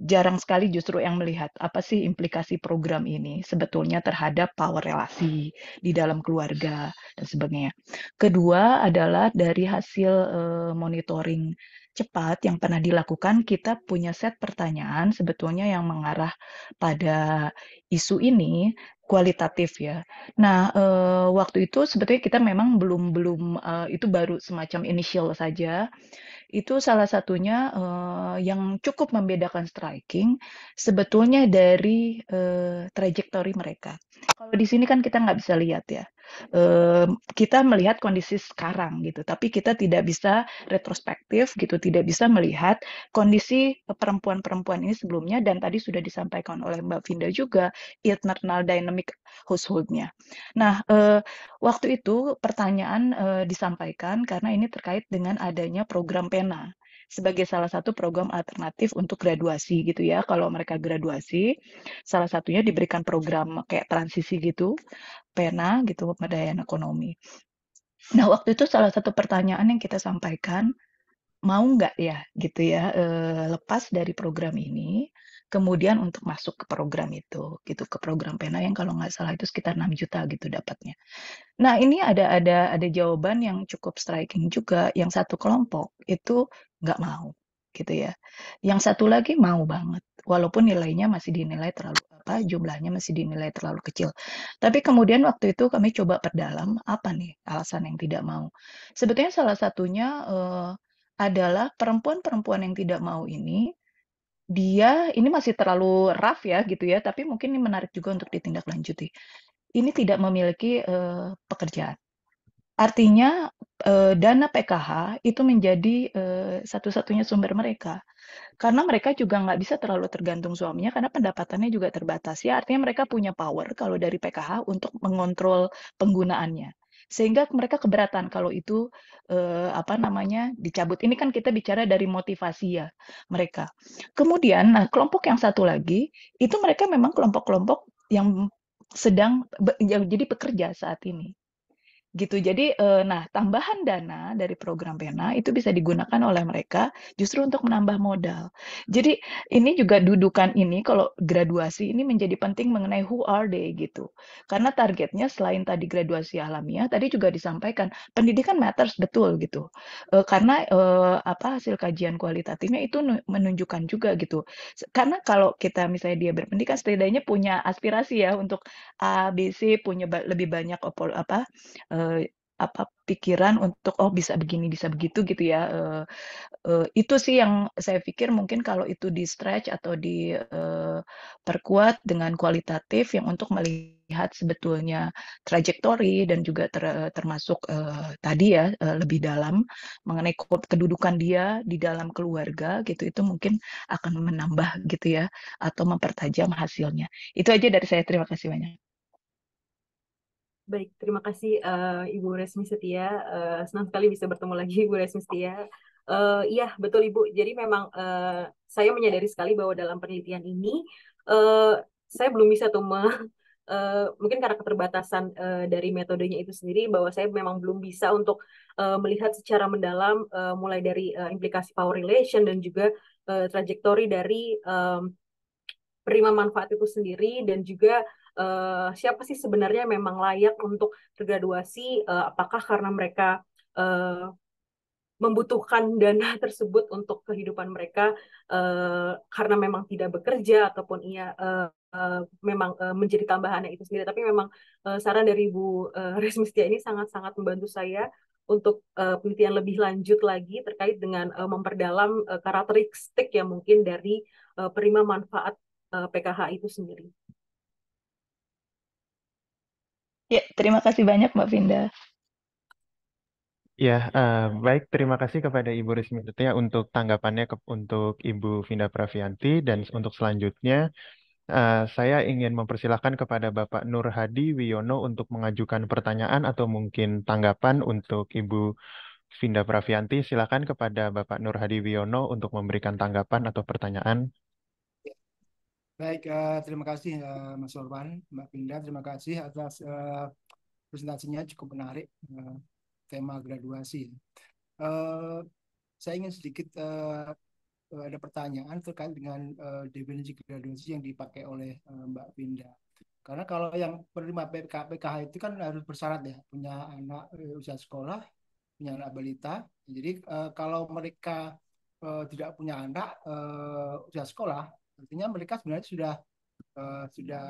S5: jarang sekali justru yang melihat apa sih implikasi program ini sebetulnya terhadap power relasi di dalam keluarga dan sebagainya. Kedua adalah dari hasil uh, monitoring cepat yang pernah dilakukan, kita punya set pertanyaan sebetulnya yang mengarah pada isu ini kualitatif ya. Nah, uh, waktu itu sebetulnya kita memang belum belum uh, itu baru semacam initial saja itu salah satunya uh, yang cukup membedakan striking sebetulnya dari uh, trajektori mereka. Kalau di sini kan kita nggak bisa lihat ya, kita melihat kondisi sekarang gitu, tapi kita tidak bisa retrospektif gitu, tidak bisa melihat kondisi perempuan-perempuan ini sebelumnya dan tadi sudah disampaikan oleh Mbak Vinda juga internal dynamic householdnya. Nah, waktu itu pertanyaan disampaikan karena ini terkait dengan adanya program pen pena sebagai salah satu program alternatif untuk graduasi gitu ya. Kalau mereka graduasi, salah satunya diberikan program kayak transisi gitu, pena gitu pemberdayaan ekonomi. Nah, waktu itu salah satu pertanyaan yang kita sampaikan, mau nggak ya gitu ya eh, lepas dari program ini, kemudian untuk masuk ke program itu gitu ke program pena yang kalau nggak salah itu sekitar 6 juta gitu dapatnya. Nah, ini ada ada ada jawaban yang cukup striking juga, yang satu kelompok itu nggak mau, gitu ya. Yang satu lagi mau banget, walaupun nilainya masih dinilai terlalu apa, jumlahnya masih dinilai terlalu kecil. Tapi kemudian waktu itu kami coba perdalam, apa nih alasan yang tidak mau. Sebetulnya salah satunya, uh, adalah perempuan-perempuan yang tidak mau ini, dia ini masih terlalu rough ya, gitu ya, tapi mungkin ini menarik juga untuk ditindaklanjuti ini tidak memiliki uh, pekerjaan. Artinya uh, dana PKH itu menjadi uh, satu-satunya sumber mereka. Karena mereka juga nggak bisa terlalu tergantung suaminya karena pendapatannya juga terbatas. Ya artinya mereka punya power kalau dari PKH untuk mengontrol penggunaannya. Sehingga mereka keberatan kalau itu eh, apa namanya dicabut. Ini kan kita bicara dari motivasi ya mereka. Kemudian nah kelompok yang satu lagi itu mereka memang kelompok-kelompok yang sedang jadi pekerja saat ini gitu. Jadi, uh, nah tambahan dana dari program Pena itu bisa digunakan oleh mereka justru untuk menambah modal. Jadi ini juga dudukan ini kalau graduasi ini menjadi penting mengenai who are they gitu. Karena targetnya selain tadi graduasi alamiah, tadi juga disampaikan pendidikan matters betul gitu. Uh, karena uh, apa hasil kajian kualitatifnya itu menunjukkan juga gitu. Karena kalau kita misalnya dia berpendidikan setidaknya punya aspirasi ya untuk A, B, C punya lebih banyak opol apa uh, uh, apa pikiran untuk oh bisa begini bisa begitu gitu ya. Uh, uh, itu sih yang saya pikir mungkin kalau itu di stretch atau diperkuat uh, dengan kualitatif yang untuk melihat sebetulnya trajektori dan juga ter, termasuk uh, tadi ya uh, lebih dalam mengenai kedudukan dia di dalam keluarga gitu itu mungkin akan menambah gitu ya atau mempertajam hasilnya. Itu aja dari saya. Terima kasih banyak
S4: Baik, terima kasih uh, Ibu Resmi Setia. Uh, senang sekali bisa bertemu lagi Ibu Resmi Setia. Uh, iya, betul Ibu. Jadi memang uh, saya menyadari sekali bahwa dalam penelitian ini uh, saya belum bisa tuh me, uh, (laughs) mungkin karena keterbatasan uh, dari metodenya itu sendiri bahwa saya memang belum bisa untuk uh, melihat secara mendalam uh, mulai dari uh, implikasi power relation dan juga uh, trajektori dari um, penerima manfaat itu sendiri dan juga uh, siapa sih sebenarnya memang layak untuk tergraduasi, uh, apakah karena mereka uh, membutuhkan dana (laughs) tersebut untuk kehidupan mereka uh, karena memang tidak bekerja ataupun ia uh, uh, memang uh, menjadi tambahannya itu sendiri. Tapi memang uh, saran dari Ibu uh, Resmistia ini sangat-sangat membantu saya untuk uh, penelitian lebih lanjut lagi terkait dengan uh, memperdalam uh, karakteristik yang mungkin dari uh, penerima manfaat uh, PKH itu sendiri.
S5: Ya, terima kasih banyak Mbak Vinda.
S3: Ya, uh, baik. Terima kasih kepada Ibu Rismi Setia untuk tanggapannya ke, untuk Ibu Vinda Pravianti dan untuk selanjutnya uh, saya ingin mempersilahkan kepada Bapak Nur Hadi Wiono untuk mengajukan pertanyaan atau mungkin tanggapan untuk Ibu Vinda Pravianti. Silakan kepada Bapak Nur Hadi Wiono untuk memberikan tanggapan atau pertanyaan.
S6: Baik, uh, terima kasih uh, Mas Orban, Mbak Pinda, terima kasih atas uh, presentasinya cukup menarik uh, tema graduasi. Uh, saya ingin sedikit uh, ada pertanyaan terkait dengan uh, definisi graduasi yang dipakai oleh uh, Mbak Pinda. Karena kalau yang penerima PK, PKH itu kan harus bersyarat ya, punya anak uh, usia sekolah, punya anak balita. Jadi uh, kalau mereka uh, tidak punya anak uh, usia sekolah, artinya mereka sebenarnya sudah uh, sudah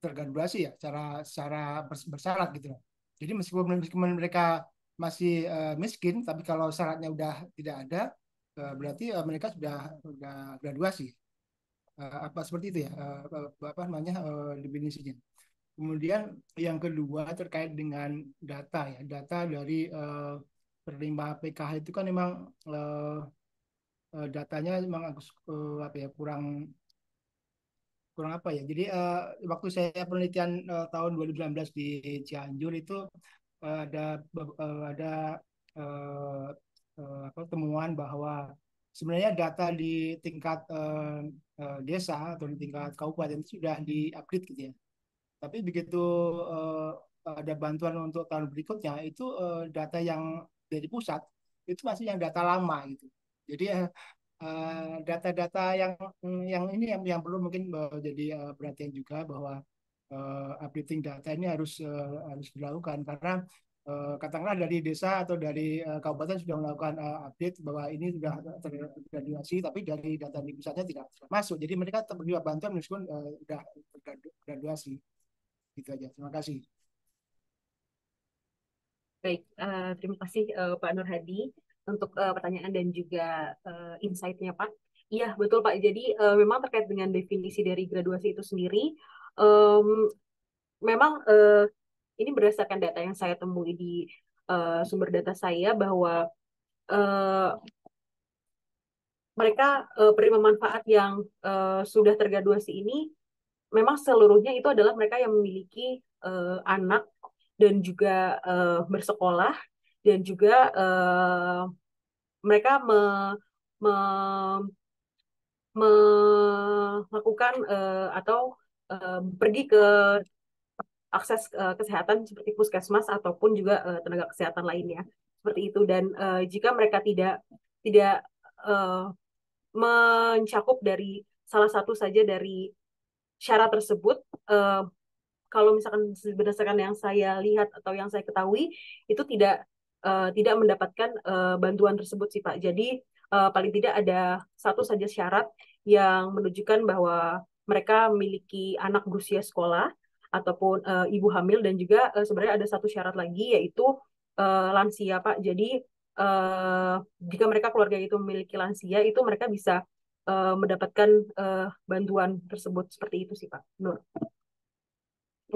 S6: tergraduasi ya, secara secara bersyarat gitu loh. Jadi meskipun meskipun mereka masih uh, miskin, tapi kalau syaratnya udah tidak ada, uh, berarti uh, mereka sudah sudah graduasi. Uh, apa seperti itu ya, uh, apa namanya uh, definisinya. Kemudian yang kedua terkait dengan data ya, data dari uh, penerima PKH itu kan memang uh, datanya memang uh, apa ya kurang kurang apa ya. Jadi uh, waktu saya penelitian uh, tahun 2019 di Cianjur itu uh, ada uh, ada uh, uh, temuan bahwa sebenarnya data di tingkat uh, uh, desa atau di tingkat kabupaten itu sudah di-upgrade gitu ya. Tapi begitu uh, ada bantuan untuk tahun berikutnya itu uh, data yang dari pusat itu masih yang data lama gitu. Jadi Eh, data-data uh, yang yang ini yang yang perlu mungkin uh, jadi uh, perhatian juga bahwa uh, updating data ini harus uh, harus dilakukan. Karena uh, katakanlah dari desa atau dari uh, kabupaten sudah melakukan uh, update bahwa ini sudah tergraduasi tapi dari data di pusatnya tidak, masuk. Jadi mereka terima bantuan meskipun uh, sudah tergraduasi gitu aja. Terima kasih.
S4: Baik uh, terima kasih uh, Pak Nur Hadi untuk uh, pertanyaan dan juga uh, insight-nya Pak. Iya betul Pak. Jadi uh, memang terkait dengan definisi dari graduasi itu sendiri, um, memang uh, ini berdasarkan data yang saya temui di uh, sumber data saya bahwa uh, mereka uh, penerima manfaat yang uh, sudah tergraduasi ini memang seluruhnya itu adalah mereka yang memiliki uh, anak dan juga uh, bersekolah dan juga uh, mereka me, me, melakukan uh, atau uh, pergi ke akses uh, kesehatan seperti puskesmas ataupun juga uh, tenaga kesehatan lainnya. Seperti itu. Dan uh, jika mereka tidak tidak uh, mencakup dari salah satu saja dari syarat tersebut uh, kalau misalkan berdasarkan yang saya lihat atau yang saya ketahui itu tidak uh, tidak mendapatkan uh, bantuan tersebut sih Pak. Jadi uh, paling tidak ada satu saja syarat yang menunjukkan bahwa mereka memiliki anak berusia sekolah ataupun uh, ibu hamil dan juga uh, sebenarnya ada satu syarat lagi yaitu uh, lansia Pak. Jadi uh, jika mereka keluarga itu memiliki lansia itu mereka bisa uh, mendapatkan uh, bantuan tersebut seperti itu sih Pak Nur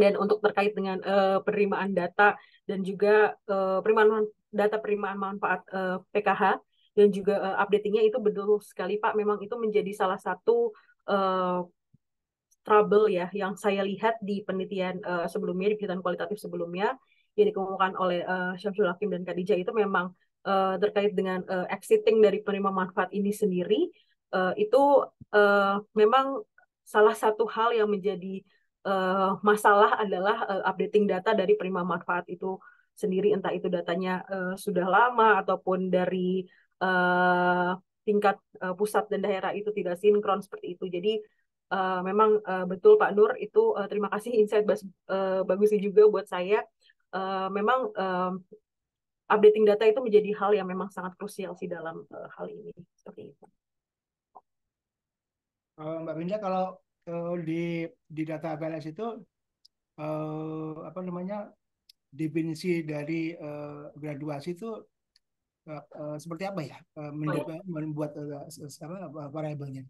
S4: dan untuk terkait dengan uh, penerimaan data dan juga uh, penerimaan data penerimaan manfaat uh, PKH dan juga uh, updatingnya itu betul sekali Pak. Memang itu menjadi salah satu uh, trouble ya yang saya lihat di penelitian uh, sebelumnya di penelitian kualitatif sebelumnya yang dikemukakan oleh uh, Syamsul Hakim dan Khadijah itu memang uh, terkait dengan uh, exiting dari penerima manfaat ini sendiri uh, itu uh, memang salah satu hal yang menjadi uh, masalah adalah uh, updating data dari penerima manfaat itu sendiri entah itu datanya uh, sudah lama ataupun dari uh, tingkat uh, pusat dan daerah itu tidak sinkron seperti itu. Jadi uh, memang uh, betul Pak Nur itu uh, terima kasih insight bas, uh, bagus juga buat saya. Uh, memang uh, updating data itu menjadi hal yang memang sangat krusial sih dalam uh, hal ini seperti itu.
S6: Mbak Binda kalau di di data APLS itu uh, apa namanya definisi dari uh, graduasi itu uh, uh, seperti apa ya uh, membuat uh, apa variabelnya?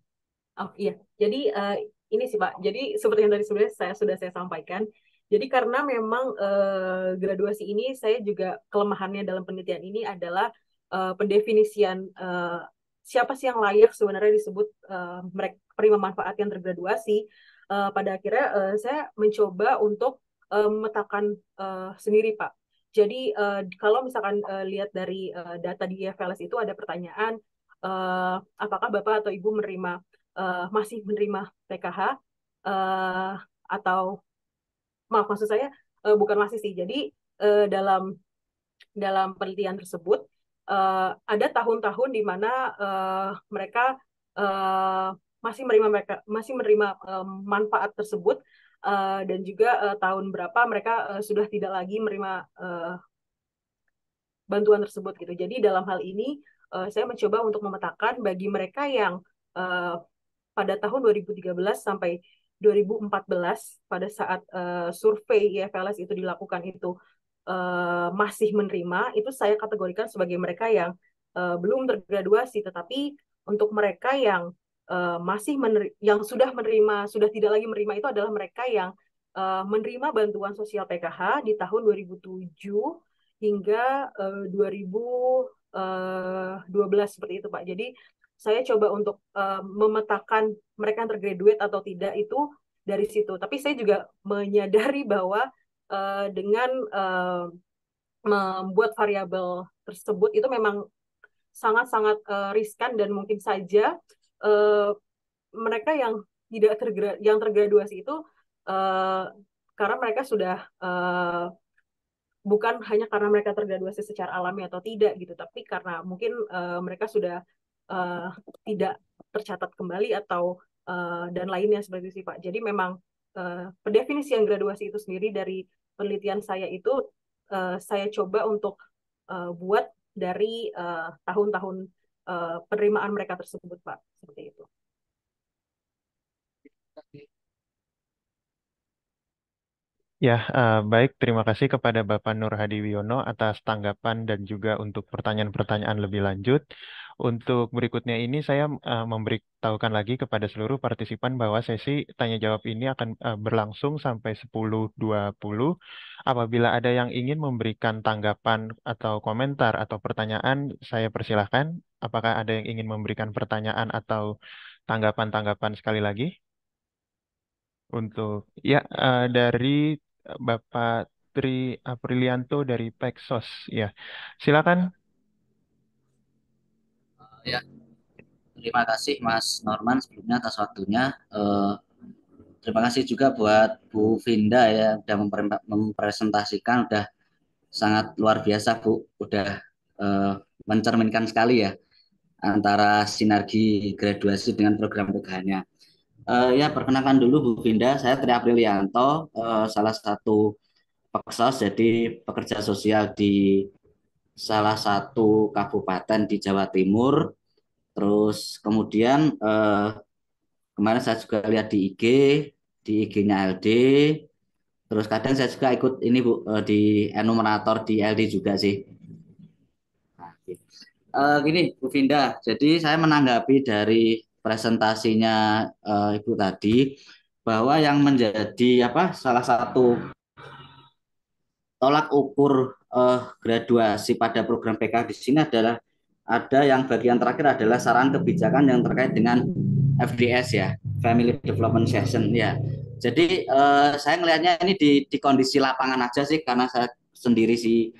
S4: Oh iya, jadi uh, ini sih Pak. Jadi seperti yang tadi sebenarnya saya sudah saya sampaikan. Jadi karena memang uh, graduasi ini saya juga kelemahannya dalam penelitian ini adalah uh, pendefinisian uh, siapa sih yang layak sebenarnya disebut uh, mereka penerima manfaat yang tergraduasi, uh, pada akhirnya uh, saya mencoba untuk memetakan uh, sendiri Pak. Jadi uh, kalau misalkan uh, lihat dari uh, data di IFLS itu ada pertanyaan uh, apakah Bapak atau Ibu menerima uh, masih menerima PKH uh, atau maaf maksud saya uh, bukan masih sih. Jadi uh, dalam dalam penelitian tersebut uh, ada tahun-tahun di mana uh, mereka uh, masih menerima mereka masih menerima um, manfaat tersebut uh, dan juga uh, tahun berapa mereka uh, sudah tidak lagi menerima uh, bantuan tersebut gitu. Jadi dalam hal ini uh, saya mencoba untuk memetakan bagi mereka yang uh, pada tahun 2013 sampai 2014 pada saat uh, survei IFLS itu dilakukan itu uh, masih menerima itu saya kategorikan sebagai mereka yang uh, belum tergraduasi tetapi untuk mereka yang uh, masih yang sudah menerima sudah tidak lagi menerima itu adalah mereka yang uh, menerima bantuan sosial PKH di tahun 2007 hingga uh, 2012 seperti itu Pak. Jadi saya coba untuk uh, memetakan mereka yang tergraduate atau tidak itu dari situ. Tapi saya juga menyadari bahwa uh, dengan uh, membuat variabel tersebut itu memang sangat-sangat uh, riskan dan mungkin saja uh, mereka yang tidak tergra yang tergraduasi itu uh, karena mereka sudah uh, bukan hanya karena mereka tergraduasi secara alami atau tidak gitu, tapi karena mungkin uh, mereka sudah uh, tidak tercatat kembali atau uh, dan lainnya seperti itu Pak. Jadi memang uh, pendefinisian graduasi itu sendiri dari penelitian saya itu uh, saya coba untuk uh, buat dari tahun-tahun uh, uh, penerimaan mereka tersebut Pak. Seperti itu.
S3: Ya, uh, baik. Terima kasih kepada Bapak Nur Hadi Wiono atas tanggapan dan juga untuk pertanyaan-pertanyaan lebih lanjut. Untuk berikutnya ini saya uh, memberitahukan lagi kepada seluruh partisipan bahwa sesi tanya jawab ini akan uh, berlangsung sampai 10.20. Apabila ada yang ingin memberikan tanggapan atau komentar atau pertanyaan, saya persilahkan. Apakah ada yang ingin memberikan pertanyaan atau tanggapan-tanggapan sekali lagi? Untuk ya uh, dari Bapak Tri Aprilianto dari Pexos ya. Silakan.
S7: Ya, terima kasih Mas Norman sebelumnya atas waktunya. Uh, terima kasih juga buat Bu Vinda ya sudah mempresentasikan udah sangat luar biasa Bu, udah uh, mencerminkan sekali ya antara sinergi graduasi dengan program PKH-nya. Uh, ya perkenalkan dulu Bu Vinda, saya Tri Aprilianto, uh, salah satu peksos jadi pekerja sosial di salah satu kabupaten di Jawa Timur. Terus kemudian uh, kemarin saya juga lihat di IG, di IG-nya LD. Terus kadang saya juga ikut ini Bu uh, di enumerator di LD juga sih. Uh, gini Bu Vinda, jadi saya menanggapi dari presentasinya uh, Ibu tadi bahwa yang menjadi apa salah satu tolak ukur uh, graduasi pada program PK di sini adalah ada yang bagian terakhir adalah saran kebijakan yang terkait dengan FDS ya, Family Development Session ya. Jadi uh, saya melihatnya ini di, di kondisi lapangan aja sih karena saya sendiri si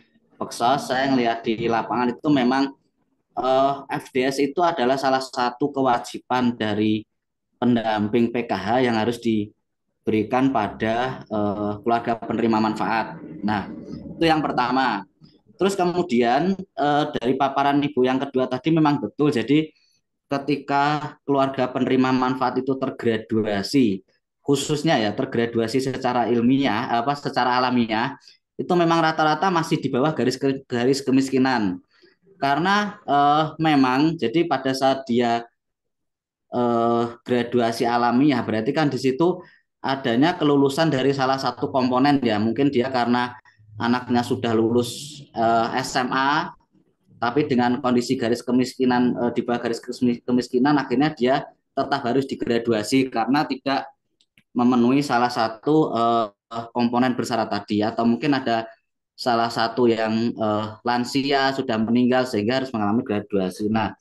S7: Peksos, saya melihat di lapangan itu memang uh, eh, FDS itu adalah salah satu kewajiban dari pendamping PKH yang harus diberikan pada uh, keluarga penerima manfaat. Nah, itu yang pertama. Terus kemudian uh, dari paparan ibu yang kedua tadi memang betul. Jadi ketika keluarga penerima manfaat itu tergraduasi, khususnya ya tergraduasi secara ilmiah, apa secara alamiah, itu memang rata-rata masih di bawah garis garis kemiskinan karena uh, memang jadi pada saat dia uh, graduasi alami ya berarti kan di situ adanya kelulusan dari salah satu komponen ya. Mungkin dia karena anaknya sudah lulus uh, eh, SMA tapi dengan kondisi garis kemiskinan uh, di bawah garis kemiskinan akhirnya dia tetap harus digraduasi karena tidak memenuhi salah satu uh, komponen bersyarat tadi. Atau mungkin ada salah satu yang uh, lansia sudah meninggal sehingga harus mengalami graduasi. Nah,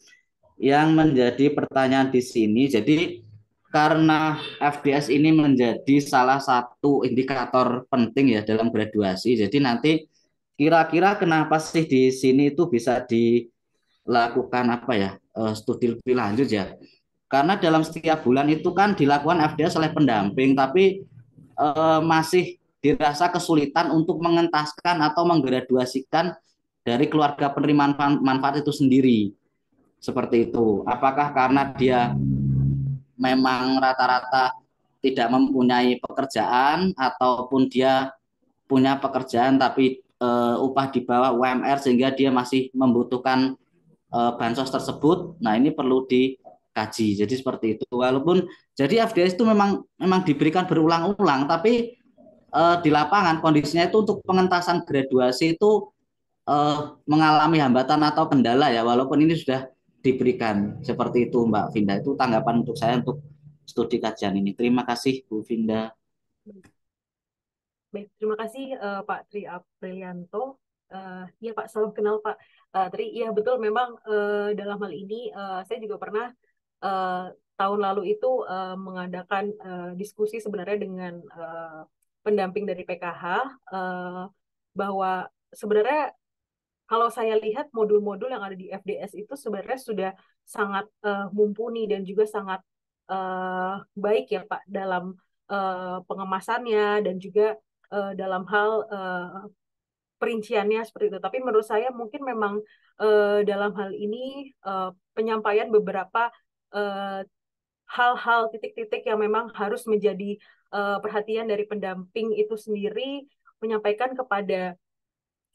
S7: yang menjadi pertanyaan di sini, jadi karena FDS ini menjadi salah satu indikator penting ya dalam graduasi. Jadi nanti kira-kira kenapa sih di sini itu bisa dilakukan apa ya uh, studi lebih lanjut ya? Karena dalam setiap bulan itu kan dilakukan FDS oleh pendamping, tapi uh, masih dirasa kesulitan untuk mengentaskan atau menggraduasikan dari keluarga penerimaan manfaat itu sendiri. seperti itu. Apakah karena dia memang rata-rata tidak mempunyai pekerjaan ataupun dia punya pekerjaan tapi uh, upah di bawah UMR sehingga dia masih membutuhkan uh, bansos tersebut. Nah, ini perlu dikaji. Jadi seperti itu. Walaupun jadi FDS itu memang memang diberikan berulang-ulang tapi uh, di lapangan kondisinya itu untuk pengentasan graduasi itu uh, mengalami hambatan atau kendala ya walaupun ini sudah diberikan seperti itu Mbak Vinda itu tanggapan untuk saya untuk studi kajian ini terima kasih Bu Vinda
S4: Baik, terima kasih uh, Pak Tri Aprilianto. Uh, ya Pak, salam kenal Pak uh, Tri. Ya betul, memang uh, dalam hal ini uh, saya juga pernah uh, tahun lalu itu uh, mengadakan uh, diskusi sebenarnya dengan uh, pendamping dari PKH uh, bahwa sebenarnya kalau saya lihat modul-modul yang ada di FDS itu sebenarnya sudah sangat uh, mumpuni dan juga sangat uh, baik ya Pak dalam uh, pengemasannya dan juga uh, dalam hal uh, perinciannya seperti itu. Tapi menurut saya mungkin memang uh, dalam hal ini uh, penyampaian beberapa hal-hal titik-titik yang memang harus menjadi uh, perhatian dari pendamping itu sendiri menyampaikan kepada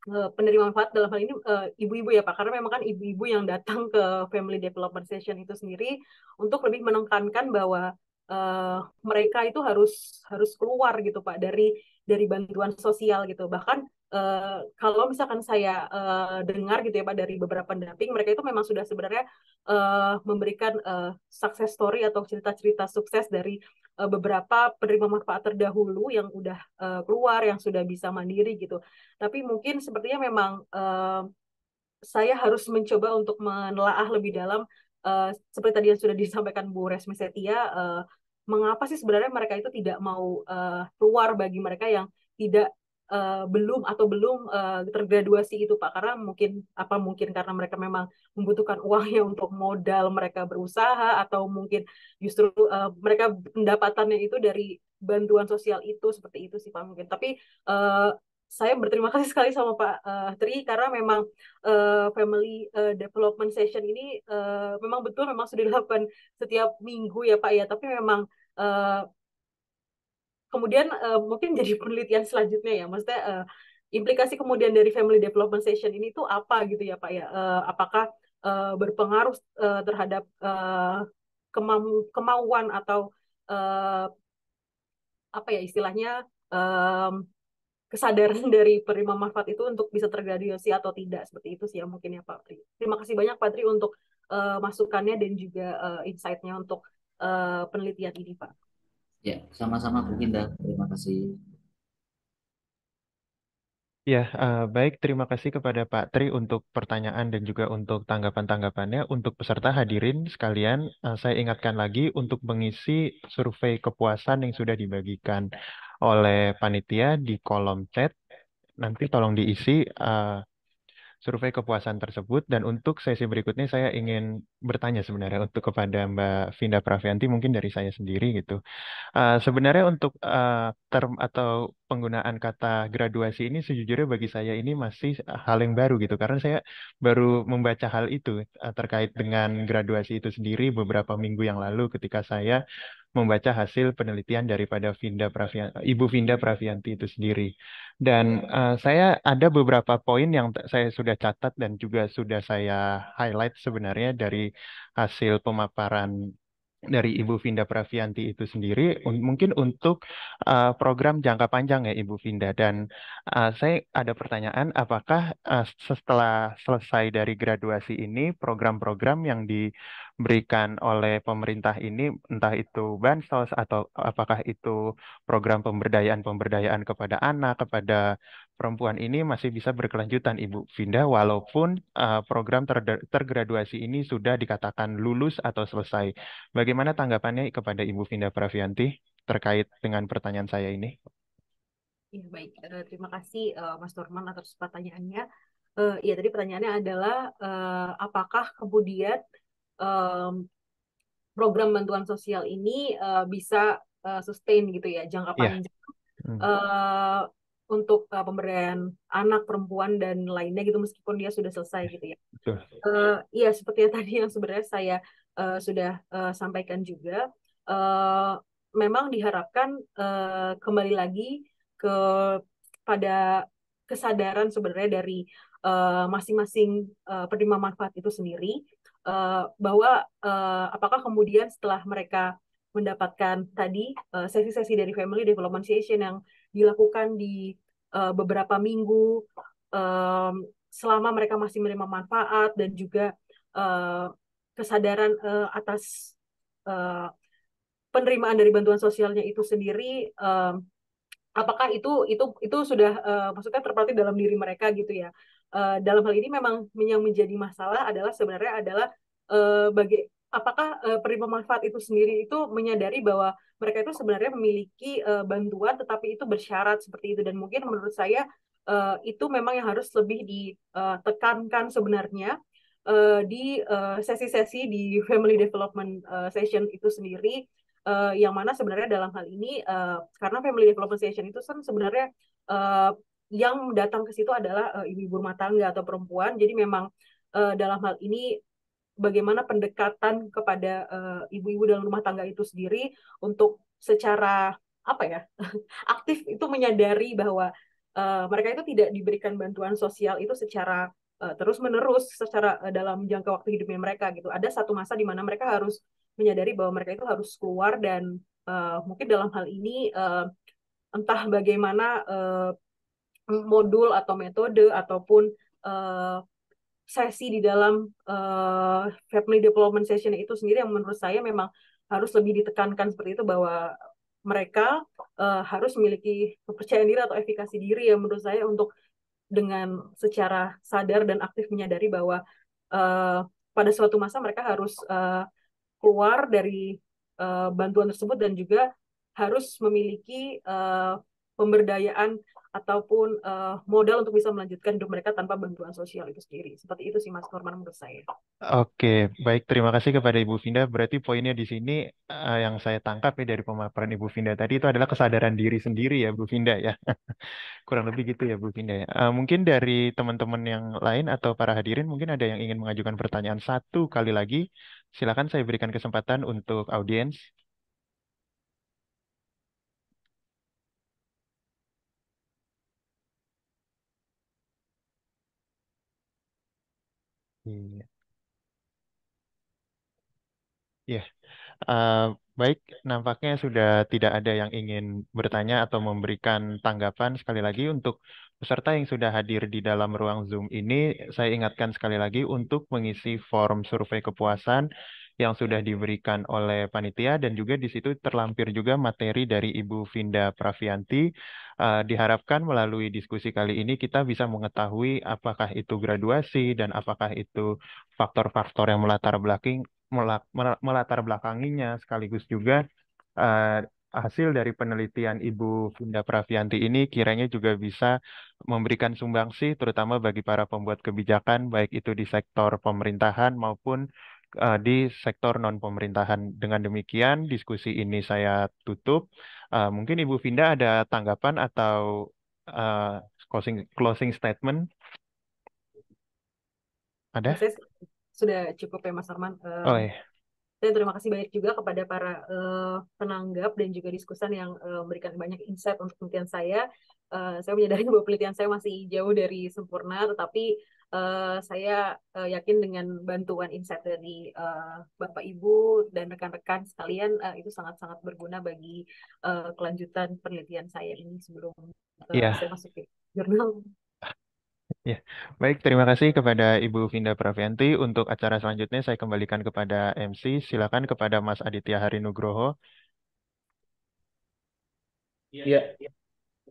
S4: penerima manfaat dalam hal ini ibu-ibu uh, ya Pak karena memang kan ibu-ibu yang datang ke family development session itu sendiri untuk lebih menekankan bahwa uh, mereka itu harus harus keluar gitu Pak dari dari bantuan sosial gitu. Bahkan uh, kalau misalkan saya uh, dengar gitu ya Pak dari beberapa pendamping, mereka itu memang sudah sebenarnya uh, memberikan uh, success story atau cerita-cerita sukses dari uh, beberapa penerima manfaat terdahulu yang udah uh, keluar, yang sudah bisa mandiri gitu. Tapi mungkin sepertinya memang uh, saya harus mencoba untuk menelaah lebih dalam uh, seperti tadi yang sudah disampaikan Bu Resmi Setia uh, mengapa sih sebenarnya mereka itu tidak mau uh, keluar bagi mereka yang tidak uh, belum atau belum uh, tergraduasi itu Pak. Karena mungkin apa mungkin karena mereka memang membutuhkan uangnya untuk modal mereka berusaha atau mungkin justru uh, mereka pendapatannya itu dari bantuan sosial itu seperti itu sih Pak mungkin. Tapi uh, saya berterima kasih (laughs) sekali sama Pak uh, Tri karena memang uh, family uh, development session ini uh, memang betul memang sudah dilakukan setiap minggu ya Pak ya. Tapi memang uh, kemudian uh, mungkin jadi penelitian selanjutnya ya maksudnya uh, implikasi kemudian dari family development session ini tuh apa gitu ya Pak ya uh, apakah uh, berpengaruh uh, terhadap uh, kemau kemauan atau uh, apa ya istilahnya um, kesadaran (laughs) dari penerima manfaat itu untuk bisa tergraduasi atau tidak seperti itu sih ya mungkin ya Pak Tri. Terima kasih banyak Pak Tri untuk uh, masukannya dan juga uh, insight-nya untuk uh, penelitian ini Pak.
S7: Ya, sama-sama Bu Kinda. Terima kasih.
S3: Ya, uh, baik. Terima kasih kepada Pak Tri untuk pertanyaan dan juga untuk tanggapan-tanggapannya. Untuk peserta hadirin sekalian, uh, saya ingatkan lagi untuk mengisi survei kepuasan yang sudah dibagikan oleh panitia di kolom chat. Nanti tolong diisi uh, survei kepuasan tersebut. Dan untuk sesi berikutnya saya ingin bertanya sebenarnya untuk kepada Mbak Vinda Pravianti, mungkin dari saya sendiri gitu. Uh, sebenarnya untuk uh, term atau penggunaan kata graduasi ini sejujurnya bagi saya ini masih hal yang baru gitu karena saya baru membaca hal itu uh, terkait dengan graduasi itu sendiri beberapa minggu yang lalu ketika saya membaca hasil penelitian daripada Vinda Pravianti, Ibu Vinda Pravianti itu sendiri. Dan uh, saya ada beberapa poin yang saya sudah catat dan juga sudah saya highlight sebenarnya dari hasil pemaparan dari Ibu Vinda Pravianti itu sendiri un mungkin untuk uh, program jangka panjang ya Ibu Vinda. Dan uh, saya ada pertanyaan apakah uh, setelah selesai dari graduasi ini program-program yang diberikan oleh pemerintah ini entah itu bansos atau apakah itu program pemberdayaan-pemberdayaan kepada anak kepada perempuan ini masih bisa berkelanjutan Ibu Vinda walaupun uh, program ter tergraduasi ini sudah dikatakan lulus atau selesai. Bagaimana tanggapannya kepada Ibu Vinda Pravianti terkait dengan pertanyaan saya ini?
S4: Ya, baik, uh, terima kasih uh, Mas Norman atas pertanyaannya. Uh, ya tadi pertanyaannya adalah uh, apakah kemudian um, program bantuan sosial ini uh, bisa uh, sustain gitu ya jangka iya. panjang? Yeah. Hmm. Uh, untuk uh, pemberdayaan anak perempuan dan lainnya gitu meskipun dia sudah selesai gitu ya.
S3: Betul.
S4: Uh, iya seperti yang (laughs) tadi yang sebenarnya saya uh, sudah uh, sampaikan juga. Uh, memang diharapkan uh, kembali lagi ke pada kesadaran sebenarnya dari masing-masing uh, uh, penerima manfaat itu sendiri uh, bahwa uh, apakah kemudian setelah mereka mendapatkan tadi sesi-sesi uh, dari Family Development Session yang dilakukan di uh, beberapa minggu um, selama mereka masih menerima manfaat dan juga uh, kesadaran uh, atas uh, penerimaan dari bantuan sosialnya itu sendiri um, apakah itu itu itu sudah uh, maksudnya terpatri dalam diri mereka gitu ya uh, dalam hal ini memang yang menjadi masalah adalah sebenarnya adalah uh, bagi apakah uh, penerima manfaat itu sendiri itu menyadari bahwa mereka itu sebenarnya memiliki uh, bantuan tetapi itu bersyarat seperti itu. Dan mungkin menurut saya uh, itu memang yang harus lebih ditekankan sebenarnya uh, di sesi-sesi uh, di (laughs) family development uh, session itu sendiri. Uh, yang mana sebenarnya dalam hal ini uh, karena family development session itu kan sebenarnya uh, yang datang ke situ adalah uh, ibu-ibu rumah tangga atau perempuan. Jadi memang uh, dalam hal ini bagaimana pendekatan kepada ibu-ibu uh, dalam rumah tangga itu sendiri untuk secara apa ya (laughs) aktif itu menyadari bahwa uh, mereka itu tidak diberikan bantuan sosial itu secara uh, terus menerus secara uh, dalam jangka waktu hidupnya mereka gitu. Ada satu masa di mana mereka harus menyadari bahwa mereka itu harus keluar dan uh, mungkin dalam hal ini uh, entah bagaimana uh, modul atau metode ataupun uh, sesi di dalam uh, family development session itu sendiri yang menurut saya memang harus lebih ditekankan seperti itu bahwa mereka uh, harus memiliki kepercayaan diri atau efikasi diri yang menurut saya untuk dengan secara sadar dan aktif menyadari bahwa uh, pada suatu masa mereka harus uh, keluar dari uh, bantuan tersebut dan juga harus memiliki uh, pemberdayaan ataupun uh, modal untuk bisa melanjutkan hidup mereka tanpa bantuan sosial itu sendiri. Seperti itu sih Mas Norman menurut saya.
S3: Oke, baik terima kasih kepada Ibu Vinda. Berarti poinnya di sini uh, yang saya tangkap ya dari pemaparan Ibu Vinda tadi itu adalah kesadaran diri sendiri ya Bu Vinda ya. (laughs) Kurang lebih gitu ya Bu Vinda ya. Uh, mungkin dari teman-teman yang lain atau para hadirin mungkin ada yang ingin mengajukan pertanyaan satu kali lagi. Silakan saya berikan kesempatan untuk audiens. Iya. Ya, uh, baik. Nampaknya sudah tidak ada yang ingin bertanya atau memberikan tanggapan. Sekali lagi untuk peserta yang sudah hadir di dalam ruang Zoom ini, saya ingatkan sekali lagi untuk mengisi form survei kepuasan yang sudah diberikan oleh panitia dan juga di situ terlampir juga materi dari Ibu Vinda Pravianti. Uh, diharapkan melalui diskusi kali ini kita bisa mengetahui apakah itu graduasi dan apakah itu faktor-faktor yang melatar belakang melatar belakanginya sekaligus juga uh, hasil dari penelitian Ibu Vinda Pravianti ini kiranya juga bisa memberikan sumbangsi terutama bagi para pembuat kebijakan baik itu di sektor pemerintahan maupun uh, di sektor non pemerintahan. Dengan demikian diskusi ini saya tutup. Uh, mungkin Ibu Vinda ada tanggapan atau uh, closing closing statement? Ada?
S4: Sudah cukup ya Mas Arman. Uh,
S3: oh iya.
S4: Dan terima kasih banyak juga kepada para uh, penanggap dan juga diskusan yang uh, memberikan banyak insight untuk penelitian saya. Uh, saya menyadari (laughs) bahwa penelitian saya masih jauh dari sempurna, tetapi uh, saya uh, yakin dengan bantuan insight dari uh, Bapak Ibu dan rekan-rekan sekalian uh, itu sangat-sangat berguna bagi uh, kelanjutan penelitian saya ini sebelum uh, yeah. saya masuk ke jurnal.
S3: Ya, baik. Terima kasih kepada Ibu Vinda Pravianti. Untuk acara selanjutnya saya kembalikan kepada MC. Silakan kepada Mas Aditya Hari Nugroho.
S2: Ya,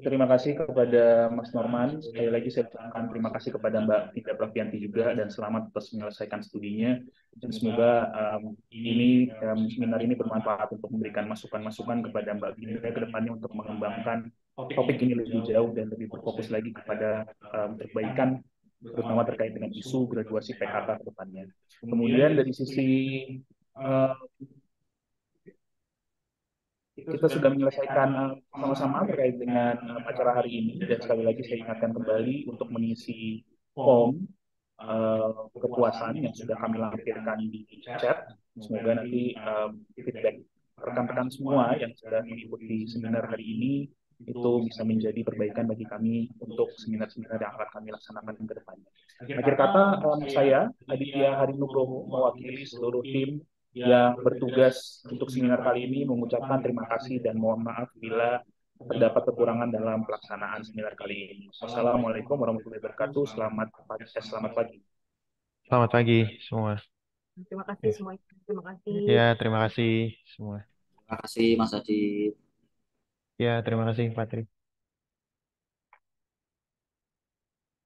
S2: terima kasih kepada Mas Norman. Sekali lagi saya ucapkan terima kasih kepada Mbak Vinda Pravianti juga dan selamat atas menyelesaikan studinya. Dan semoga um, ini um, seminar ini bermanfaat untuk memberikan masukan-masukan kepada Mbak Vinda ke depannya untuk mengembangkan topik ini lebih jauh dan lebih berfokus lagi kepada um, perbaikan terutama terkait dengan isu graduasi PKK ke depannya. Kemudian dari sisi uh, kita sudah menyelesaikan uh, sama-sama terkait dengan uh, acara hari ini dan sekali lagi saya ingatkan kembali untuk mengisi form uh, kepuasan yang sudah kami lampirkan di chat. Semoga nanti um, feedback rekan-rekan semua yang sudah mengikuti seminar hari ini itu bisa menjadi perbaikan bagi kami untuk seminar-seminar yang akan kami laksanakan ke depannya. Akhir kata, saya, Aditya Hari Nugroho, mewakili seluruh tim yang bertugas untuk seminar kali ini mengucapkan terima kasih dan mohon maaf bila terdapat kekurangan dalam pelaksanaan seminar kali ini. Wassalamualaikum warahmatullahi wabarakatuh. Selamat pagi. Eh, selamat pagi.
S3: Selamat pagi semua.
S4: Terima kasih semua. Terima kasih.
S3: Ya, terima kasih semua.
S7: Terima kasih Mas Adit.
S3: Ya, terima kasih Patri.